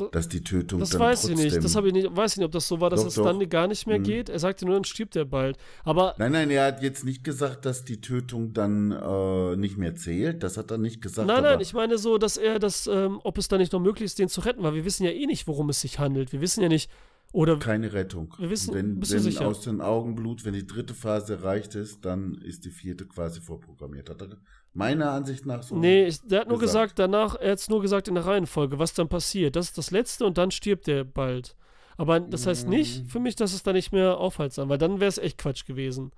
Dass die Tötung Das dann weiß ich trotzdem nicht. Das habe ich nicht, weiß ich nicht, ob das so war, dass Doch, es doch. dann gar nicht mehr Mhm. geht. Er sagte nur, dann stirbt er bald. Aber Nein, nein, er hat jetzt nicht gesagt, dass die Tötung dann äh, nicht mehr zählt. Das hat er nicht gesagt. nein, nein, ich meine so, dass er das, ähm, ob es da nicht noch möglich ist, den zu retten, weil wir wissen ja eh nicht, worum es sich handelt. Wir wissen ja nicht, oder keine Rettung. Wir wissen- wenn bist wenn sicher? aus den Augenblut, wenn die dritte Phase erreicht ist, dann ist die vierte quasi vorprogrammiert. Hat er meiner Ansicht nach so. Nee, ich, der hat nur gesagt. gesagt, danach, er hat es nur gesagt in der Reihenfolge, was dann passiert. Das ist das Letzte und dann stirbt er bald. Aber das heißt Mhm. nicht für mich, dass es da nicht mehr aufhaltsam, weil dann wäre es echt Quatsch gewesen.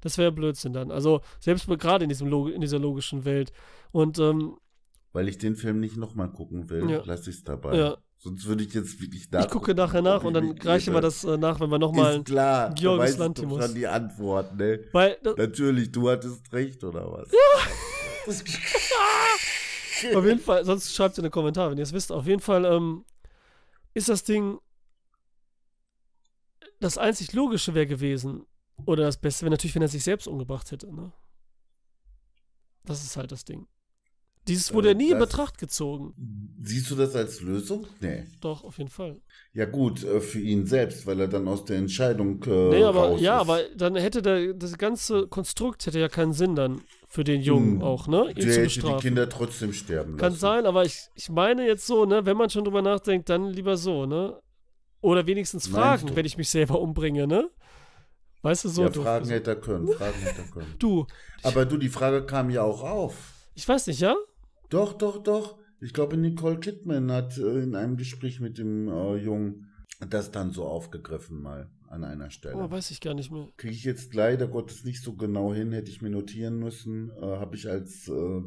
Das wäre Blödsinn dann. Also selbst gerade in, diesem Log in dieser logischen Welt. Und ähm, Weil ich den Film nicht nochmal gucken will, Ja. lasse ich es dabei. Ja. Sonst würde ich jetzt wirklich ich nachgucken, gucke nachher nach und ich dann reichen wir das äh, nach, wenn wir nochmal. Ist klar, Georgos da weißt du Lanthimos. doch schon die Antwort, ne? Weil Natürlich, du hattest recht, oder was? Auf jeden Fall, sonst schreibt es in den Kommentaren, wenn ihr es wisst. Auf jeden Fall ähm, ist das Ding. Das einzig Logische wäre gewesen, oder das Beste wäre natürlich, wenn er sich selbst umgebracht hätte. Ne? Das ist halt das Ding. Dieses wurde Äh, ja nie in Betracht gezogen. Siehst du das als Lösung? Nee. Doch, auf jeden Fall. Ja gut, äh, für ihn selbst, weil er dann aus der Entscheidung äh, nee, aber raus ja, ist. aber dann hätte der, das ganze Konstrukt hätte ja keinen Sinn dann für den Jungen Hm. auch, ne? Ihn Der hätte die bestrafen. Kinder trotzdem sterben Kann lassen. sein, aber ich, ich meine jetzt so, ne, wenn man schon drüber nachdenkt, dann lieber so, ne? Oder wenigstens fragen, du? wenn ich mich selber umbringe, ne? Weißt du, so. ja, Fragen gesagt. hätte er können, Fragen hätte er können. Du, Aber du, die Frage kam ja auch auf. ich weiß nicht, ja? Doch, doch, doch. Ich glaube, Nicole Kidman hat äh, in einem Gespräch mit dem äh, Jungen das dann so aufgegriffen mal an einer Stelle. Oh, weiß ich gar nicht mehr. Kriege ich jetzt leider Gottes nicht so genau hin, hätte ich mir notieren müssen. Äh, habe ich als äh,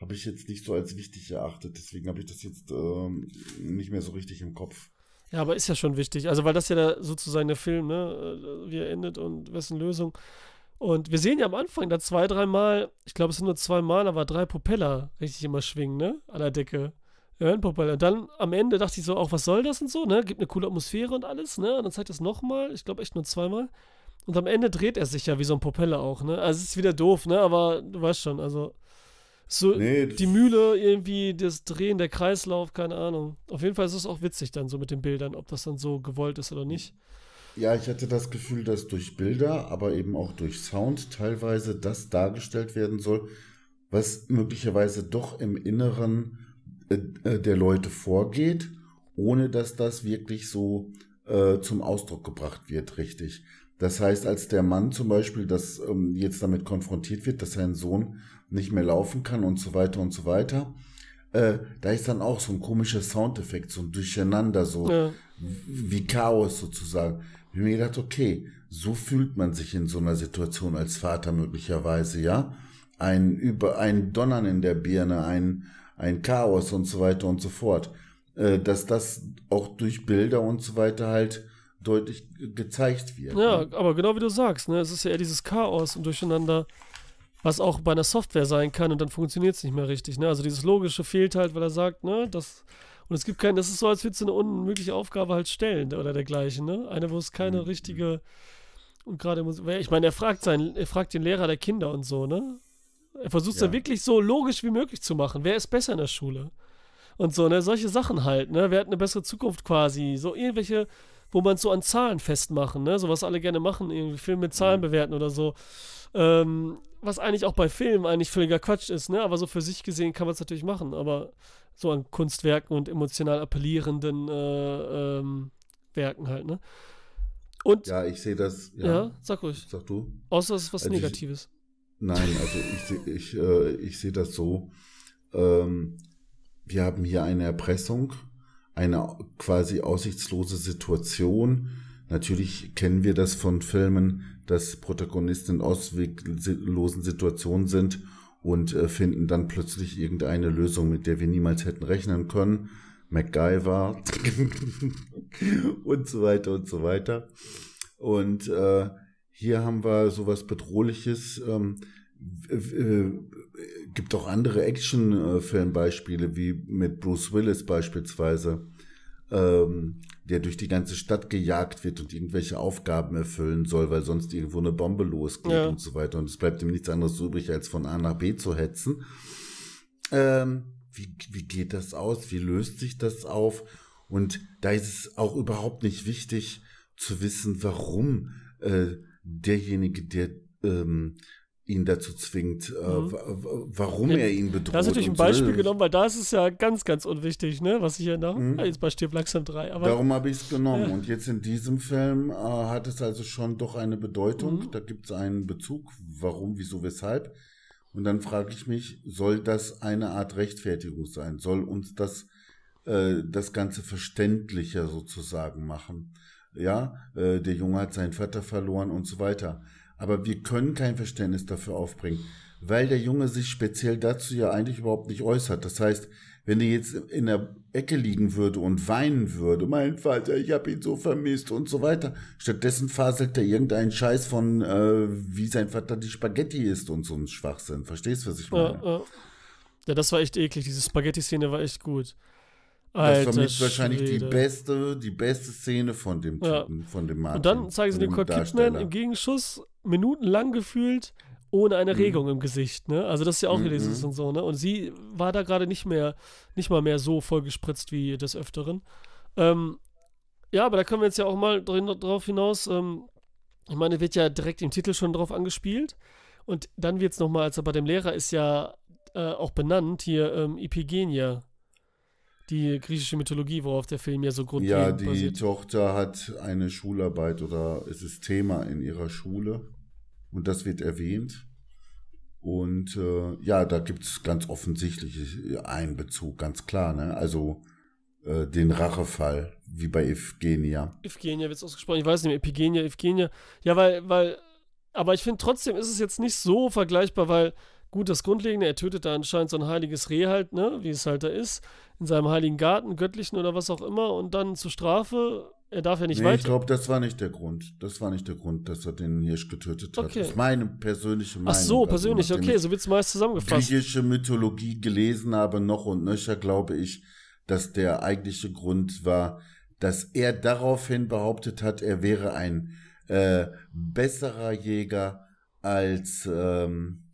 habe ich jetzt nicht so als wichtig erachtet. Deswegen habe ich das jetzt ähm, nicht mehr so richtig im Kopf. Ja, aber ist ja schon wichtig. Also, weil das ja da sozusagen der Film, ne, äh, wie er endet und wessen Lösung. Und wir sehen ja am Anfang da zwei, dreimal, ich glaube, es sind nur zwei Mal, aber drei Propeller richtig immer schwingen, ne? An der Decke. Ja, ein Propeller. Und dann am Ende dachte ich so, auch was soll das und so, ne? Gibt eine coole Atmosphäre und alles, ne? Und dann zeigt das nochmal, ich glaube echt nur zweimal. Und am Ende dreht er sich ja wie so ein Propeller auch, ne? Also es ist wieder doof, ne? Aber du weißt schon, also so Nee, die Mühle irgendwie, das Drehen, der Kreislauf, keine Ahnung. Auf jeden Fall ist es auch witzig dann so mit den Bildern, ob das dann so gewollt ist oder nicht. Ja, ich hatte das Gefühl, dass durch Bilder, aber eben auch durch Sound teilweise das dargestellt werden soll, was möglicherweise doch im Inneren äh, äh, der Leute vorgeht, ohne dass das wirklich so äh, zum Ausdruck gebracht wird, richtig. Das heißt, als der Mann zum Beispiel das ähm, jetzt damit konfrontiert wird, dass sein Sohn nicht mehr laufen kann und so weiter und so weiter, äh, da ist dann auch so ein komischer Soundeffekt, so ein Durcheinander, so Ja. wie Chaos sozusagen. Ich mir gedacht, okay, so fühlt man sich in so einer Situation als Vater möglicherweise, ja. Ein über ein Donnern in der Birne, ein, ein Chaos und so weiter und so fort. Äh, dass das auch durch Bilder und so weiter halt deutlich gezeigt wird. Ja, ne? aber genau wie du sagst, ne? Es ist ja eher dieses Chaos und Durcheinander, was auch bei einer Software sein kann und dann funktioniert es nicht mehr richtig, ne? Also dieses Logische fehlt halt, weil er sagt, ne, das und es gibt keinen, das ist so, als würdest du eine unmögliche Aufgabe halt stellen oder dergleichen, ne? Eine, wo es keine mhm. richtige und gerade muss, ich meine, er fragt seinen, er fragt den Lehrer der Kinder und so, ne? Er versucht es ja. wirklich so logisch wie möglich zu machen. Wer ist besser in der Schule? Und so, ne? Solche Sachen halt, ne? Wer hat eine bessere Zukunft quasi? So irgendwelche, wo man es so an Zahlen festmachen, ne? So was alle gerne machen, irgendwie Filme mit Zahlen mhm. bewerten oder so. Ähm, was eigentlich auch bei Filmen eigentlich völliger Quatsch ist, ne? Aber so für sich gesehen kann man es natürlich machen, aber so an Kunstwerken und emotional appellierenden äh, ähm, Werken halt, ne? Und ja, ich sehe das. Ja, ja, sag ruhig. Sag du. Außer es ist was also Negatives. Ich, nein, also ich sehe ich, äh, ich seh das so. Ähm, wir haben hier eine Erpressung, eine quasi aussichtslose Situation. Natürlich kennen wir das von Filmen, dass Protagonisten in ausweglosen Situationen sind und äh, finden dann plötzlich irgendeine Lösung, mit der wir niemals hätten rechnen können. MacGyver und so weiter und so weiter. Und äh, hier haben wir sowas Bedrohliches. Ähm, äh, gibt auch andere Action-Filmbeispiele, wie mit Bruce Willis beispielsweise, ähm, der durch die ganze Stadt gejagt wird und irgendwelche Aufgaben erfüllen soll, weil sonst irgendwo eine Bombe losgeht ja. und so weiter. Und es bleibt ihm nichts anderes übrig, als von A nach B zu hetzen. Ähm, wie, wie geht das aus? Wie löst sich das auf? Und da ist es auch überhaupt nicht wichtig zu wissen, warum äh, derjenige, der ähm, ihn dazu zwingt, äh, mhm. warum er ihn bedroht. Da hast du natürlich ein Beispiel genommen, weil da ist es ja ganz, ganz unwichtig, ne? was ich hier nach. Mhm. Jetzt bei Stirb langsam 3. Aber, Darum habe ich es genommen. Ja. Und jetzt in diesem Film äh, hat es also schon doch eine Bedeutung. Mhm. Da gibt es einen Bezug, warum, wieso, weshalb. Und dann frage ich mich, soll das eine Art Rechtfertigung sein? Soll uns das äh, das Ganze verständlicher sozusagen machen? Ja, äh, der Junge hat seinen Vater verloren und so weiter. Aber wir können kein Verständnis dafür aufbringen, weil der Junge sich speziell dazu ja eigentlich überhaupt nicht äußert. Das heißt, wenn er jetzt in der Ecke liegen würde und weinen würde, mein Vater, ich habe ihn so vermisst und so weiter. Stattdessen faselt er irgendeinen Scheiß von, äh, wie sein Vater die Spaghetti isst und so ein Schwachsinn. Verstehst du, was ich meine? Ja, ja. das war echt eklig. Diese Spaghetti-Szene war echt gut. Alter das war mit wahrscheinlich die beste, die beste Szene von dem Typen, ja. von dem Mann. Und dann zeigen sie den Nicole Kidman im Gegenschuss minutenlang gefühlt ohne eine mhm. Regung im Gesicht, ne? Also das ist ja auch mhm. gelesen und so, ne? Und sie war da gerade nicht mehr, nicht mal mehr so voll gespritzt wie des Öfteren. Ähm, ja, aber da können wir jetzt ja auch mal drin, drauf hinaus. Ähm, ich meine, wird ja direkt im Titel schon drauf angespielt. Und dann wird es nochmal, als er bei dem Lehrer ist ja äh, auch benannt, hier ähm, Iphigenia die griechische Mythologie, worauf der Film ja so grundlegend Ja, die basiert. Tochter hat eine Schularbeit oder es ist Thema in ihrer Schule und das wird erwähnt. Und äh, ja, da gibt es ganz offensichtlich einen Bezug, ganz klar. Ne? Also äh, den Rachefall, wie bei Evgenia. Evgenia wird es ausgesprochen, ich weiß nicht mehr, Epigenia, Evgenia. Ja, weil, weil, aber ich finde trotzdem ist es jetzt nicht so vergleichbar, weil gut, das Grundlegende, er tötet da anscheinend so ein heiliges Reh halt, ne, wie es halt da ist in seinem heiligen Garten, göttlichen oder was auch immer, und dann zur Strafe, er darf ja nicht nee, weiter. Ich glaube, das war nicht der Grund. Das war nicht der Grund, dass er den Hirsch getötet hat. Okay. Das ist meine persönliche Meinung. Ach so, also, persönlich, also, okay, so wird es meist zusammengefasst. Griechische Mythologie gelesen habe, noch und nöcher, glaube ich, dass der eigentliche Grund war, dass er daraufhin behauptet hat, er wäre ein äh, besserer Jäger als ähm,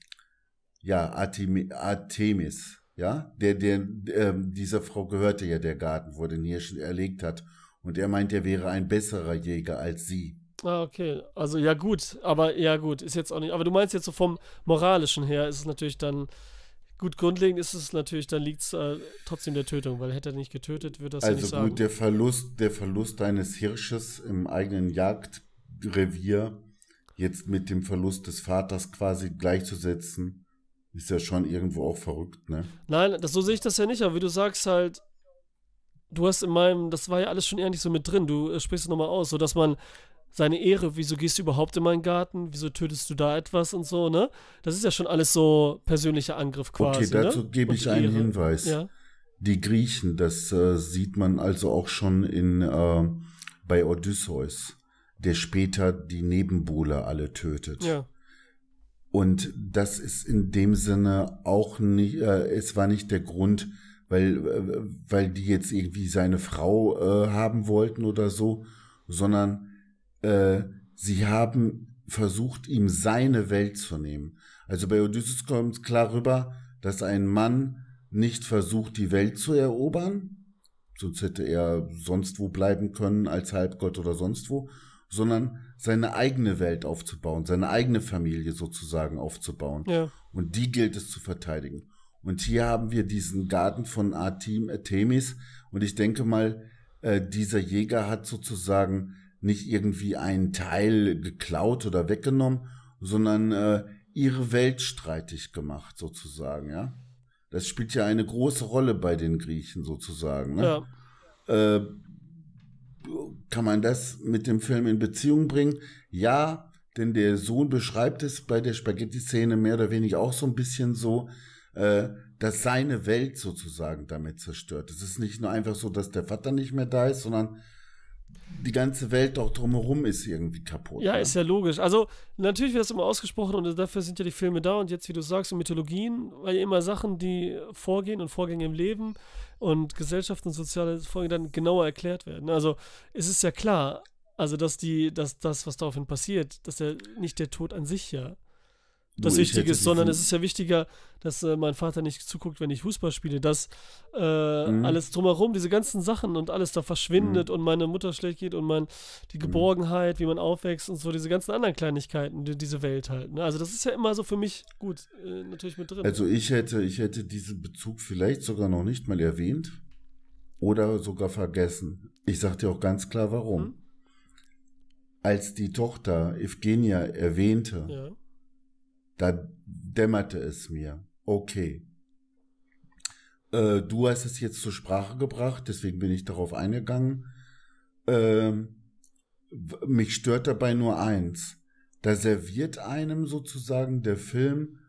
ja, Artemis ja, der, der, ähm, dieser Frau gehörte ja der Garten, wo er den Hirsch erlegt hat. Und er meint, er wäre ein besserer Jäger als sie. Ah, okay. Also ja gut, aber ja gut, ist jetzt auch nicht. Aber du meinst jetzt so vom moralischen her ist es natürlich dann gut grundlegend ist es natürlich, dann liegt es äh, trotzdem der Tötung, weil hätte er nicht getötet, würde das also ja nicht sagen. Also gut, der Verlust, der Verlust eines Hirsches im eigenen Jagdrevier jetzt mit dem Verlust des Vaters quasi gleichzusetzen, ist ja schon irgendwo auch verrückt, ne? Nein, das, so sehe ich das ja nicht, aber wie du sagst halt, du hast in meinem, das war ja alles schon eher nicht so mit drin, du äh, sprichst es nochmal aus, so dass man seine Ehre, wieso gehst du überhaupt in meinen Garten, wieso tötest du da etwas und so, ne? Das ist ja schon alles so persönlicher Angriff quasi. Okay, dazu ne? gebe ich einen Ehre. Hinweis. Ja. Die Griechen, das äh, sieht man also auch schon in, äh, bei Odysseus, der später die Nebenbuhler alle tötet. Ja. Und das ist in dem Sinne auch nicht, äh, es war nicht der Grund, weil, äh, weil die jetzt irgendwie seine Frau äh, haben wollten oder so, sondern äh, sie haben versucht, ihm seine Welt zu nehmen. Also bei Odysseus kommt klar rüber, dass ein Mann nicht versucht, die Welt zu erobern, sonst hätte er sonst wo bleiben können als Halbgott oder sonst wo, sondern seine eigene Welt aufzubauen, seine eigene Familie sozusagen aufzubauen. Ja. Und die gilt es zu verteidigen. Und hier haben wir diesen Garten von Artem, Artemis. Und ich denke mal, äh, dieser Jäger hat sozusagen nicht irgendwie einen Teil geklaut oder weggenommen, sondern äh, ihre Welt streitig gemacht, sozusagen, ja. Das spielt ja eine große Rolle bei den Griechen, sozusagen. Ne? Ja. Äh, kann man das mit dem Film in Beziehung bringen? Ja, denn der Sohn beschreibt es bei der Spaghetti-Szene mehr oder weniger auch so ein bisschen so, äh, dass seine Welt sozusagen damit zerstört. Es ist nicht nur einfach so, dass der Vater nicht mehr da ist, sondern die ganze Welt auch drumherum ist irgendwie kaputt. Ja, ne? ist ja logisch. Also, natürlich wird das immer ausgesprochen und dafür sind ja die Filme da. Und jetzt, wie du sagst, in Mythologien, weil ja immer Sachen, die vorgehen und Vorgänge im Leben und Gesellschaft und soziale Vorgänge dann genauer erklärt werden. Also, es ist ja klar, also, dass die, dass das, was daraufhin passiert, dass der nicht der Tod an sich ja das Wichtige ist, sondern es ist ja wichtiger, dass äh, mein Vater nicht zuguckt, wenn ich Fußball spiele, dass äh, Mhm. alles drumherum, diese ganzen Sachen und alles da verschwindet und meine Mutter schlecht geht und mein, Mhm. die Geborgenheit, wie man aufwächst und so, diese ganzen anderen Kleinigkeiten, die diese Welt halt. Ne? Also das ist ja immer so für mich gut, äh, natürlich mit drin. Also ich hätte, ich hätte diesen Bezug vielleicht sogar noch nicht mal erwähnt oder sogar vergessen. Ich sag dir auch ganz klar warum. Hm? Als die Tochter Evgenia erwähnte, ja. Da dämmerte es mir. Okay. Äh, du hast es jetzt zur Sprache gebracht, deswegen bin ich darauf eingegangen. W- mich stört dabei nur eins. Da serviert einem sozusagen der Film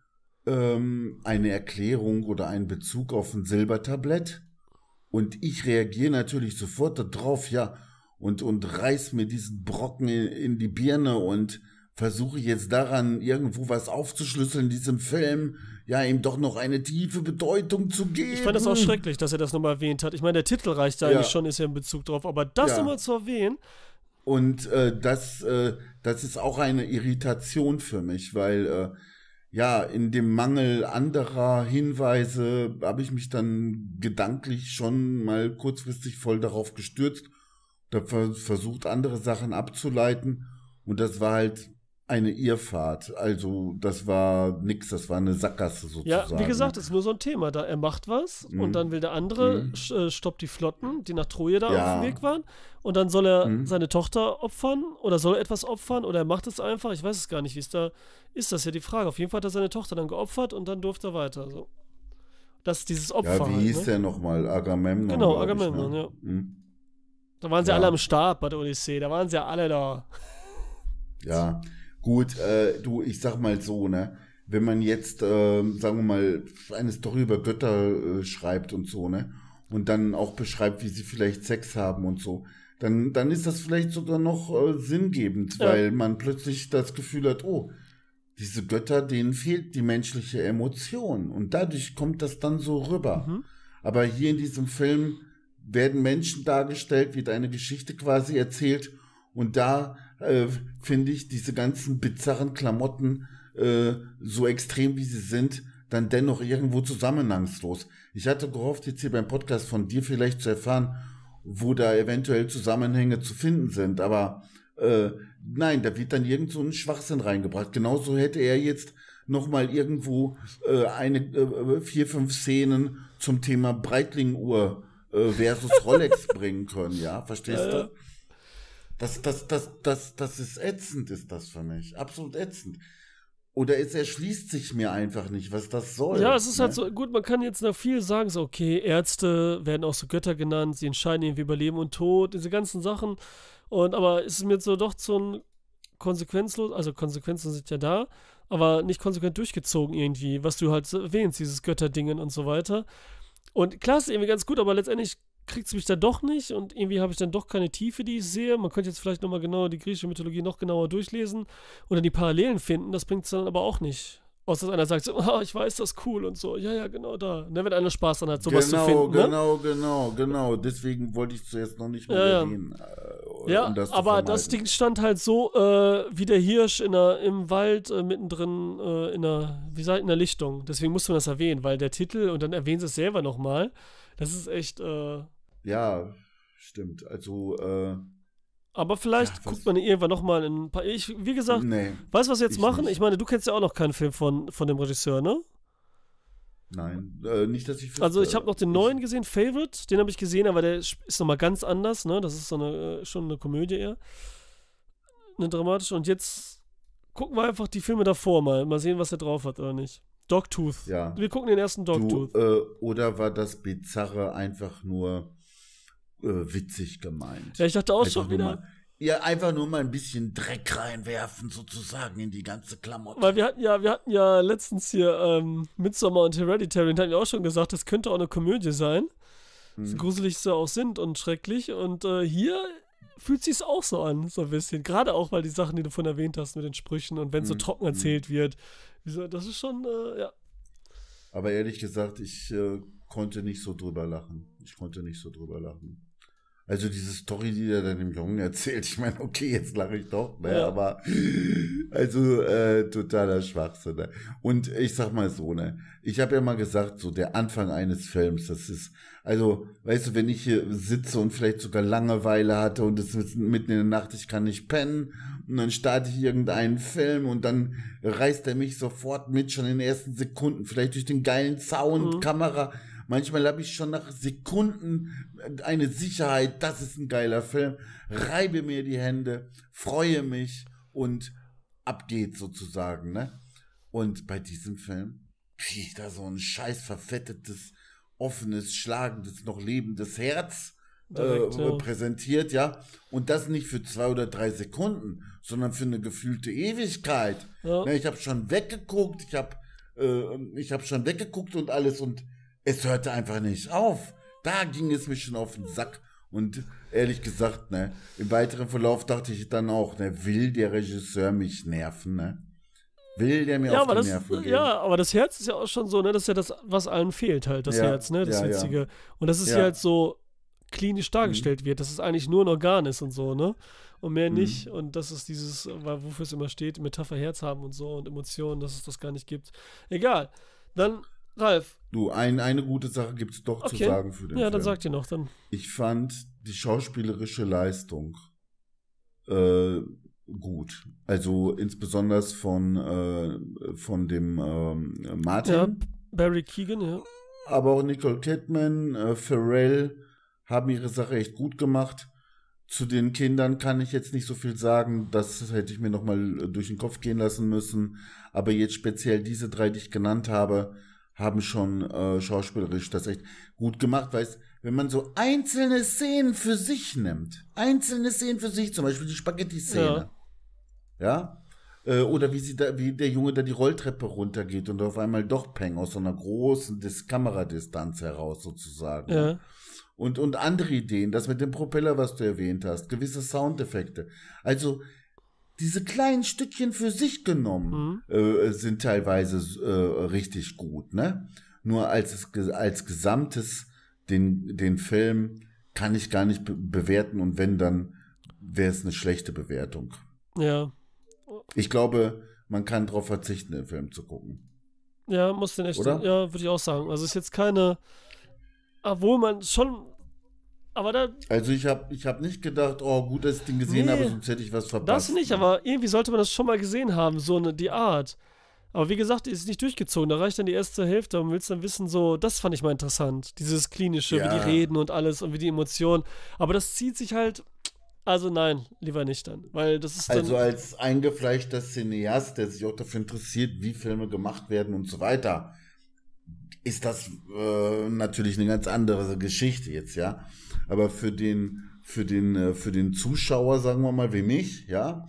ähm, eine Erklärung oder einen Bezug auf ein Silbertablett. Und ich reagiere natürlich sofort darauf, ja, und, und reiß mir diesen Brocken in, in die Birne und versuche jetzt daran irgendwo was aufzuschlüsseln in diesem Film, ja, ihm doch noch eine tiefe Bedeutung zu geben. Ich fand das auch schrecklich, dass er das nochmal erwähnt hat. Ich meine, der Titel reicht ja Ja. eigentlich schon, ist ja ein Bezug drauf, aber das Ja. nochmal zu erwähnen, Und äh, das, äh, das ist auch eine Irritation für mich, weil äh, ja, in dem Mangel anderer Hinweise habe ich mich dann gedanklich schon mal kurzfristig voll darauf gestürzt, da ver versucht, andere Sachen abzuleiten. Und das war halt eine Irrfahrt. Also, das war nix, das war eine Sackgasse Ja, sozusagen. wie gesagt, es ist nur so ein Thema. Da er macht was Mhm. und dann will der andere Mhm. äh, stoppt die Flotten, die nach Troje da Ja. auf dem Weg waren. Und dann soll er Mhm. seine Tochter opfern oder soll er etwas opfern oder er macht es einfach. Ich weiß es gar nicht, wie es da ist. Das ja die Frage. Auf jeden Fall hat er seine Tochter dann geopfert und dann durfte er weiter. So. Das ist dieses Opfer. ja, wie halt, hieß ne? der nochmal? Agamemnon. Genau, glaub ich, Agamemnon, ne? ja. Mhm. Da waren sie Ja. alle am Start bei der Odyssee. Da waren sie ja alle da. Ja, gut, äh, du, ich sag mal so, ne? Wenn man jetzt, ähm, sagen wir mal, eine Story über Götter äh, schreibt und so, ne? Und dann auch beschreibt, wie sie vielleicht Sex haben und so, dann, dann ist das vielleicht sogar noch äh, sinngebend, Ja. weil man plötzlich das Gefühl hat, oh, diese Götter, denen fehlt die menschliche Emotion. Und dadurch kommt das dann so rüber. Mhm. Aber hier in diesem Film werden Menschen dargestellt, wird eine Geschichte quasi erzählt. Und da äh, finde ich diese ganzen bizarren Klamotten, äh, so extrem wie sie sind, dann dennoch irgendwo zusammenhangslos. Ich hatte gehofft, jetzt hier beim Podcast von dir vielleicht zu erfahren, wo da eventuell Zusammenhänge zu finden sind. Aber äh, nein, da wird dann irgend so ein Schwachsinn reingebracht. Genauso hätte er jetzt noch mal irgendwo äh, eine äh, vier fünf Szenen zum Thema Breitling-Uhr äh, versus Rolex bringen können. Ja, verstehst du? Das, das, das, das, das ist ätzend, ist das für mich. Absolut ätzend. oder es erschließt sich mir einfach nicht, was das soll. Ja, es ist ne? halt so, gut, man kann jetzt noch viel sagen, so, okay, Ärzte werden auch so Götter genannt, sie entscheiden irgendwie über Leben und Tod, diese ganzen Sachen. Und aber es ist mir so doch so ein konsequenzlos, also Konsequenzen sind ja da, aber nicht konsequent durchgezogen irgendwie, was du halt erwähnst, dieses Götterdingen und so weiter. Und klar ist irgendwie ganz gut, aber letztendlich kriegt es mich dann doch nicht und irgendwie habe ich dann doch keine Tiefe, die ich sehe. Man könnte jetzt vielleicht nochmal genau die griechische Mythologie noch genauer durchlesen oder die Parallelen finden, das bringt es dann aber auch nicht. Außer dass einer sagt, so, ah, ich weiß, das ist cool und so. Ja, ja, genau da. Ne, wenn einer Spaß dann hat, sowas genau, zu finden. Ne? Genau, genau, genau. Deswegen wollte ich zuerst noch nicht mal Ja, ja. erwähnen. äh, Ja, um das aber das. Ding stand halt so, äh, wie der Hirsch in der, im Wald äh, mittendrin äh, in der, wie sagt, in der Lichtung. Deswegen musste man das erwähnen, weil der Titel, und dann erwähnen sie es selber nochmal, das ist echt, äh, Ja, stimmt. Also, äh, aber vielleicht Ja, guckt man irgendwann nochmal in ein paar, ich, wie gesagt, nee, weißt du, was wir jetzt ich machen? nicht. Ich meine, du kennst ja auch noch keinen Film von, von dem Regisseur, ne? nein. Äh, nicht, dass ich wüsste. Also ich habe noch den neuen gesehen, Favorite, den habe ich gesehen, aber der ist nochmal ganz anders, ne? Das ist so eine, äh, schon eine Komödie eher. Eine dramatische. Und jetzt gucken wir einfach die Filme davor mal. Mal sehen, was er drauf hat oder nicht. Dogtooth. Ja. Wir gucken den ersten Du, Dogtooth. äh, oder war das Bizarre einfach nur äh, witzig gemeint? ja, ich dachte auch Einfach schon wieder. Mal, ja, einfach nur mal ein bisschen Dreck reinwerfen, sozusagen, in die ganze Klamotte. Weil wir hatten ja, wir hatten ja letztens hier ähm, Midsommar und Hereditary und hatten ja auch schon gesagt, das könnte auch eine Komödie sein. So Hm. gruselig sie auch sind und schrecklich. Und äh, hier fühlt sich auch so an, so ein bisschen. Gerade auch, weil die Sachen, die du vorhin erwähnt hast mit den Sprüchen und wenn so Mhm. trocken erzählt wird. Das ist schon, äh, ja. Aber ehrlich gesagt, ich äh, konnte nicht so drüber lachen. Ich konnte nicht so drüber lachen. Also diese Story, die er dann dem Jungen erzählt, ich meine, okay, jetzt lache ich doch, ne? Ja. aber also äh, totaler Schwachsinn. Ne? Und ich sag mal so, ne, ich habe ja mal gesagt, so der Anfang eines Films, das ist, also, weißt du, wenn ich hier sitze und vielleicht sogar Langeweile hatte und es ist mitten in der Nacht, ich kann nicht pennen und dann starte ich irgendeinen Film und dann reißt er mich sofort mit, schon in den ersten Sekunden, vielleicht durch den geilen Sound, Mhm. Kamera. Manchmal habe ich schon nach Sekunden eine Sicherheit, das ist ein geiler Film, reibe mir die Hände, freue mich und ab geht's sozusagen, ne? Und bei diesem Film kriege ich da so ein scheiß verfettetes, offenes, schlagendes, noch lebendes Herz Direkt, äh, ja. präsentiert, ja. Und das nicht für zwei oder drei Sekunden, sondern für eine gefühlte Ewigkeit. Ja. Ne, ich habe schon weggeguckt, ich habe äh, ich habe schon weggeguckt und alles und es hörte einfach nicht auf. Da ging es mir schon auf den Sack. Und ehrlich gesagt, ne, im weiteren Verlauf dachte ich dann auch, ne, will der Regisseur mich nerven, ne? Will der mir Ja, auf die das, Nerven gehen? ja, aber das Herz ist ja auch schon so, ne? Das ist ja das, was allen fehlt halt, das Ja, Herz, ne? Das ja, ja. Witzige. Und das ist Ja. ja halt so klinisch dargestellt wird, dass es eigentlich nur ein Organ ist und so, ne? Und mehr Mhm. nicht. Und das ist dieses, wofür es immer steht, Metapher Herz haben und so und Emotionen, dass es das gar nicht gibt. Egal. Dann, Ralf, Du, ein, eine gute Sache gibt es doch zu Okay. sagen für den ja, Film. dann sag dir noch, dann. Ich fand die schauspielerische Leistung äh, gut. Also insbesondere von, äh, von dem ähm, Martin, Ja, Barry Keegan, ja. aber auch Nicole Kidman, äh, Pharrell haben ihre Sache echt gut gemacht. Zu den Kindern kann ich jetzt nicht so viel sagen, das hätte ich mir nochmal durch den Kopf gehen lassen müssen. Aber jetzt speziell diese drei, die ich genannt habe, haben schon äh, schauspielerisch das echt gut gemacht, weil es, wenn man so einzelne Szenen für sich nimmt, einzelne Szenen für sich, zum Beispiel die Spaghetti-Szene, ja, Äh, oder wie sie da, wie der Junge da die Rolltreppe runtergeht und auf einmal doch Peng aus so einer großen Dis Kameradistanz heraus sozusagen. Ja. Und, und andere Ideen, das mit dem Propeller, was du erwähnt hast, gewisse Soundeffekte. Also diese kleinen Stückchen für sich genommen Mhm. äh, sind teilweise äh, richtig gut, ne? Nur als es als Gesamtes den den Film kann ich gar nicht be bewerten und wenn dann wäre es eine schlechte Bewertung. Ja. Ich glaube, man kann darauf verzichten, den Film zu gucken. Ja, muss den echt. Oder? Ja, würde ich auch sagen. Also ist jetzt keine. Obwohl man schon. Aber da, Also ich habe ich hab nicht gedacht, oh gut, dass ich den gesehen Nee, habe, sonst hätte ich was verpasst. das nicht, aber irgendwie sollte man das schon mal gesehen haben, so eine, die Art. Aber wie gesagt, die ist nicht durchgezogen. Da reicht dann die erste Hälfte und willst dann wissen, so, das fand ich mal interessant. Dieses klinische, wie Ja. die reden und alles und wie die Emotionen. Aber das zieht sich halt Also nein, lieber nicht dann. Weil das ist dann. Also als eingefleischter Cineast, der sich auch dafür interessiert, wie Filme gemacht werden und so weiter, ist das äh, natürlich eine ganz andere Geschichte jetzt, ja. Aber für den, für den, äh, für den Zuschauer, sagen wir mal, wie mich, ja,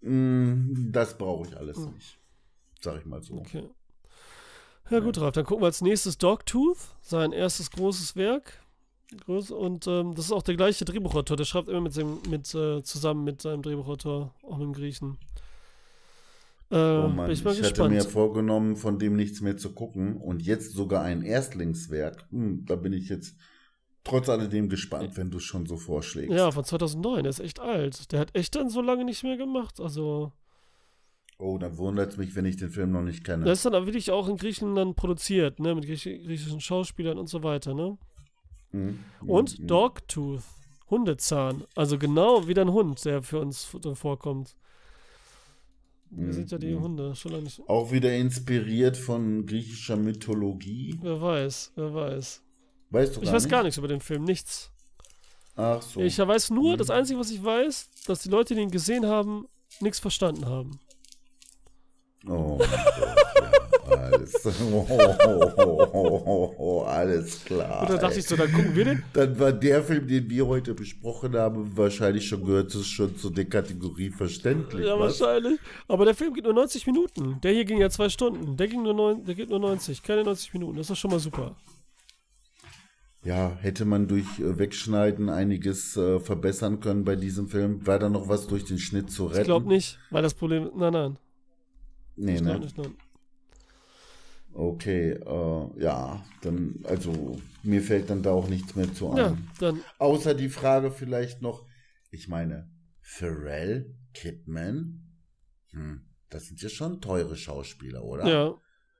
mh, das brauche ich alles Hm. nicht. Sag ich mal so. Okay. Ja, gut, Ralf. Dann gucken wir als nächstes Dogtooth, sein erstes großes Werk. Und ähm, das ist auch der gleiche Drehbuchautor. Der schreibt immer mit seinem, mit, äh, zusammen mit seinem Drehbuchautor, auch mit dem Griechen. Äh, Oh Mann, bin ich ich, mal hatte gespannt. mir vorgenommen, von dem nichts mehr zu gucken und jetzt sogar ein Erstlingswerk. Hm, da bin ich jetzt trotz alledem gespannt, wenn du es schon so vorschlägst. ja, von 2009. Der ist echt alt. Der hat echt dann so lange nicht mehr gemacht. Also, Oh, dann wundert es mich, wenn ich den Film noch nicht kenne. der ist dann aber wirklich auch in Griechenland produziert, ne? Mit griechi- griechischen Schauspielern und so weiter, ne? Hm, hm, Und hm. Dogtooth, Hundezahn. Also genau wie ein Hund, der für uns vorkommt. Wir Hm, sind ja die hm. Hunde schon lange nicht. Auch wieder inspiriert von griechischer Mythologie. Wer weiß, wer weiß. Weißt du Ich gar weiß nicht? gar nichts über den Film, nichts. Ach so. Ich weiß nur, Hm. das Einzige, was ich weiß, dass die Leute, die ihn gesehen haben, nichts verstanden haben. Oh Gott, ja, alles. Oh, oh, oh, oh, oh, oh, alles klar. Und dann dachte ey. ich so, dann gucken wir den. Dann war der Film, den wir heute besprochen haben, wahrscheinlich schon gehört es schon zu der Kategorie verständlich. Ja, was? wahrscheinlich. Aber der Film geht nur 90 Minuten. Der hier ging ja zwei Stunden. Der ging nur neun, der geht nur 90, keine 90 Minuten. Das ist doch schon mal super. Ja, hätte man durch äh, Wegschneiden einiges äh, verbessern können bei diesem Film. War da noch was durch den Schnitt zu retten? Ich glaube nicht, weil das Problem. Nein, nein. Nee, ich ne? nicht, nein. Okay, äh, ja, dann, also mir fällt dann da auch nichts mehr zu ein. Ja, dann. Außer die Frage vielleicht noch, ich meine, Pharrell, Kidman, hm, das sind ja schon teure Schauspieler, oder? Ja.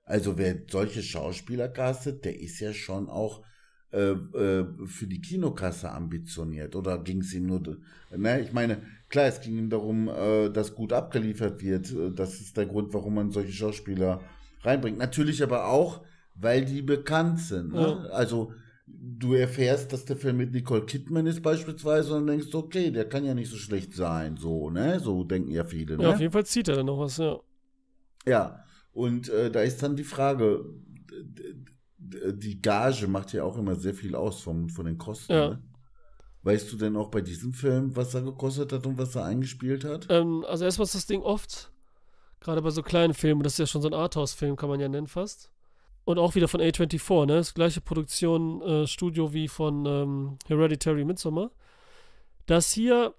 Also wer solche Schauspieler castet, der ist ja schon auch für die Kinokasse ambitioniert. Oder ging es ihm nur, ne, ich meine, klar, es ging ihm darum, äh, dass gut abgeliefert wird. Äh, Das ist der Grund, warum man solche Schauspieler reinbringt. Natürlich aber auch, weil die bekannt sind. Ne? Ja. Also du erfährst, dass der Film mit Nicole Kidman ist beispielsweise und denkst, okay, der kann ja nicht so schlecht sein. So, ne? So denken ja viele. Ne? Ja, auf jeden Fall zieht er dann noch was, ja. Ja, und äh, da ist dann die Frage, die Gage macht ja auch immer sehr viel aus vom, von den Kosten. Ja. Ne? Weißt du denn auch bei diesem Film, was er gekostet hat und was er eingespielt hat? Ähm, also erstmal ist das Ding oft, gerade bei so kleinen Filmen, das ist ja schon so ein Arthouse-Film, kann man ja nennen fast. Und auch wieder von A24, ne? Das gleiche Produktion, äh, Studio wie von ähm, Hereditary Midsommar. Dass hier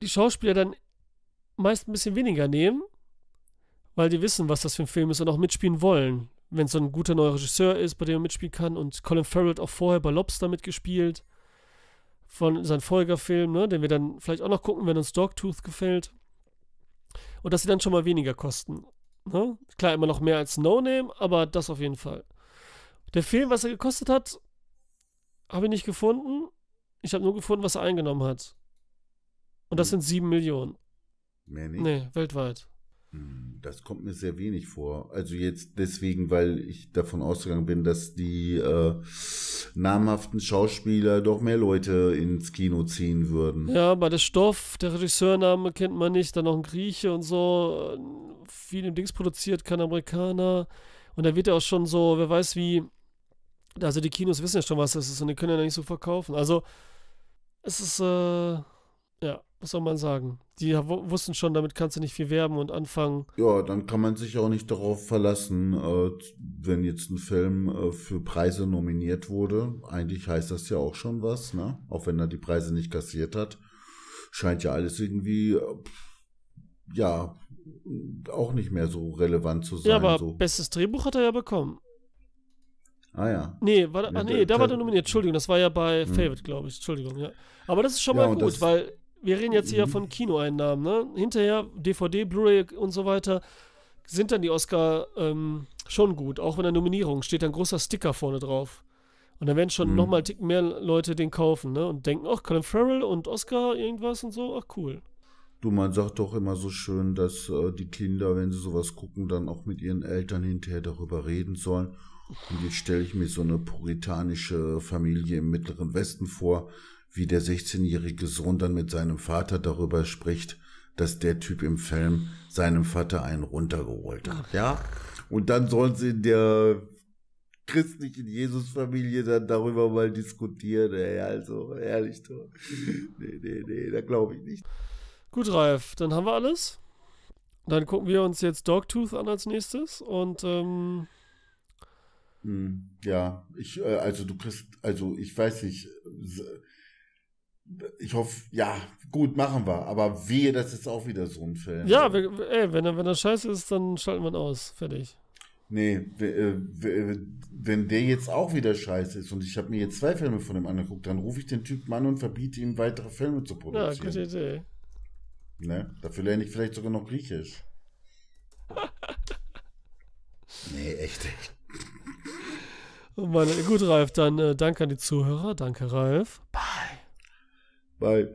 die Schauspieler dann meist ein bisschen weniger nehmen, weil die wissen, was das für ein Film ist und auch mitspielen wollen. Wenn es so ein guter neuer Regisseur ist, bei dem man mitspielen kann. Und Colin Farrell hat auch vorher bei Lobster mitgespielt. Von seinem Folgerfilm, ne, den wir dann vielleicht auch noch gucken, wenn uns Dogtooth gefällt. Und dass sie dann schon mal weniger kosten. Ne? Klar, immer noch mehr als No Name, aber das auf jeden Fall. Der Film, was er gekostet hat, habe ich nicht gefunden. Ich habe nur gefunden, was er eingenommen hat. Und das Hm. sind 7 Millionen. Mehr nicht. Nee, weltweit. Das kommt mir sehr wenig vor. Also jetzt deswegen, weil ich davon ausgegangen bin, dass die äh, namhaften Schauspieler doch mehr Leute ins Kino ziehen würden. Ja, bei der Stoff, der Regisseurname kennt man nicht, dann noch ein Grieche und so. Viel im Dings produziert, kein Amerikaner. Und da wird ja auch schon so, wer weiß wie. Also die Kinos wissen ja schon, was das ist und die können ja nicht so verkaufen. Also, es ist, äh, ja, was soll man sagen? Die wussten schon, damit kannst du nicht viel werben und anfangen. Ja, dann kann man sich auch nicht darauf verlassen, äh, wenn jetzt ein Film äh, für Preise nominiert wurde. Eigentlich heißt das ja auch schon was, ne? Auch wenn er die Preise nicht kassiert hat. Scheint ja alles irgendwie, äh, ja, auch nicht mehr so relevant zu sein. Ja, aber so. bestes Drehbuch hat er ja bekommen. Ah ja. Nee, war, ach nee, da war der- nominiert. Entschuldigung, das war ja bei Hm. Favorite, glaube ich. Entschuldigung, ja. Aber das ist schon Ja, mal gut, weil wir reden jetzt hier Mhm. von Kinoeinnahmen, ne? Hinterher DVD, Blu-ray und so weiter sind dann die Oscar ähm, schon gut. Auch wenn der Nominierung steht ein großer Sticker vorne drauf. Und dann werden schon Mhm. nochmal Tick mehr Leute den kaufen, ne? Und denken, ach, Colin Farrell und Oscar irgendwas und so, ach cool. Du, man sagt doch immer so schön, dass äh, die Kinder, wenn sie sowas gucken, dann auch mit ihren Eltern hinterher darüber reden sollen. Und jetzt stelle ich mir so eine puritanische Familie im Mittleren Westen vor, wie der 16-jährige Sohn dann mit seinem Vater darüber spricht, dass der Typ im Film seinem Vater einen runtergeholt hat, ja? Und dann sollen sie in der christlichen Jesusfamilie dann darüber mal diskutieren, ey, also ehrlich, doch. nee, nee, nee, da glaube ich nicht. Gut, Ralf, dann haben wir alles. Dann gucken wir uns jetzt Dogtooth an als nächstes und ähm, hm, ja, ich, äh, also du kriegst, also ich weiß nicht, ich hoffe, ja, gut, machen wir. Aber wehe, das ist auch wieder so ein Film. Ja, ey, wenn, wenn das scheiße ist, dann schalten wir ihn aus. Fertig. Nee, äh, wenn der jetzt auch wieder scheiße ist und ich habe mir jetzt zwei Filme von ihm angeguckt, dann rufe ich den Typen an und verbiete ihm weitere Filme zu produzieren. Ja, gute Idee. Ne? Dafür lerne ich vielleicht sogar noch Griechisch. nee, echt, echt. Oh Mann, gut, Ralf, dann äh, danke an die Zuhörer. Danke, Ralf. Bye. Bye.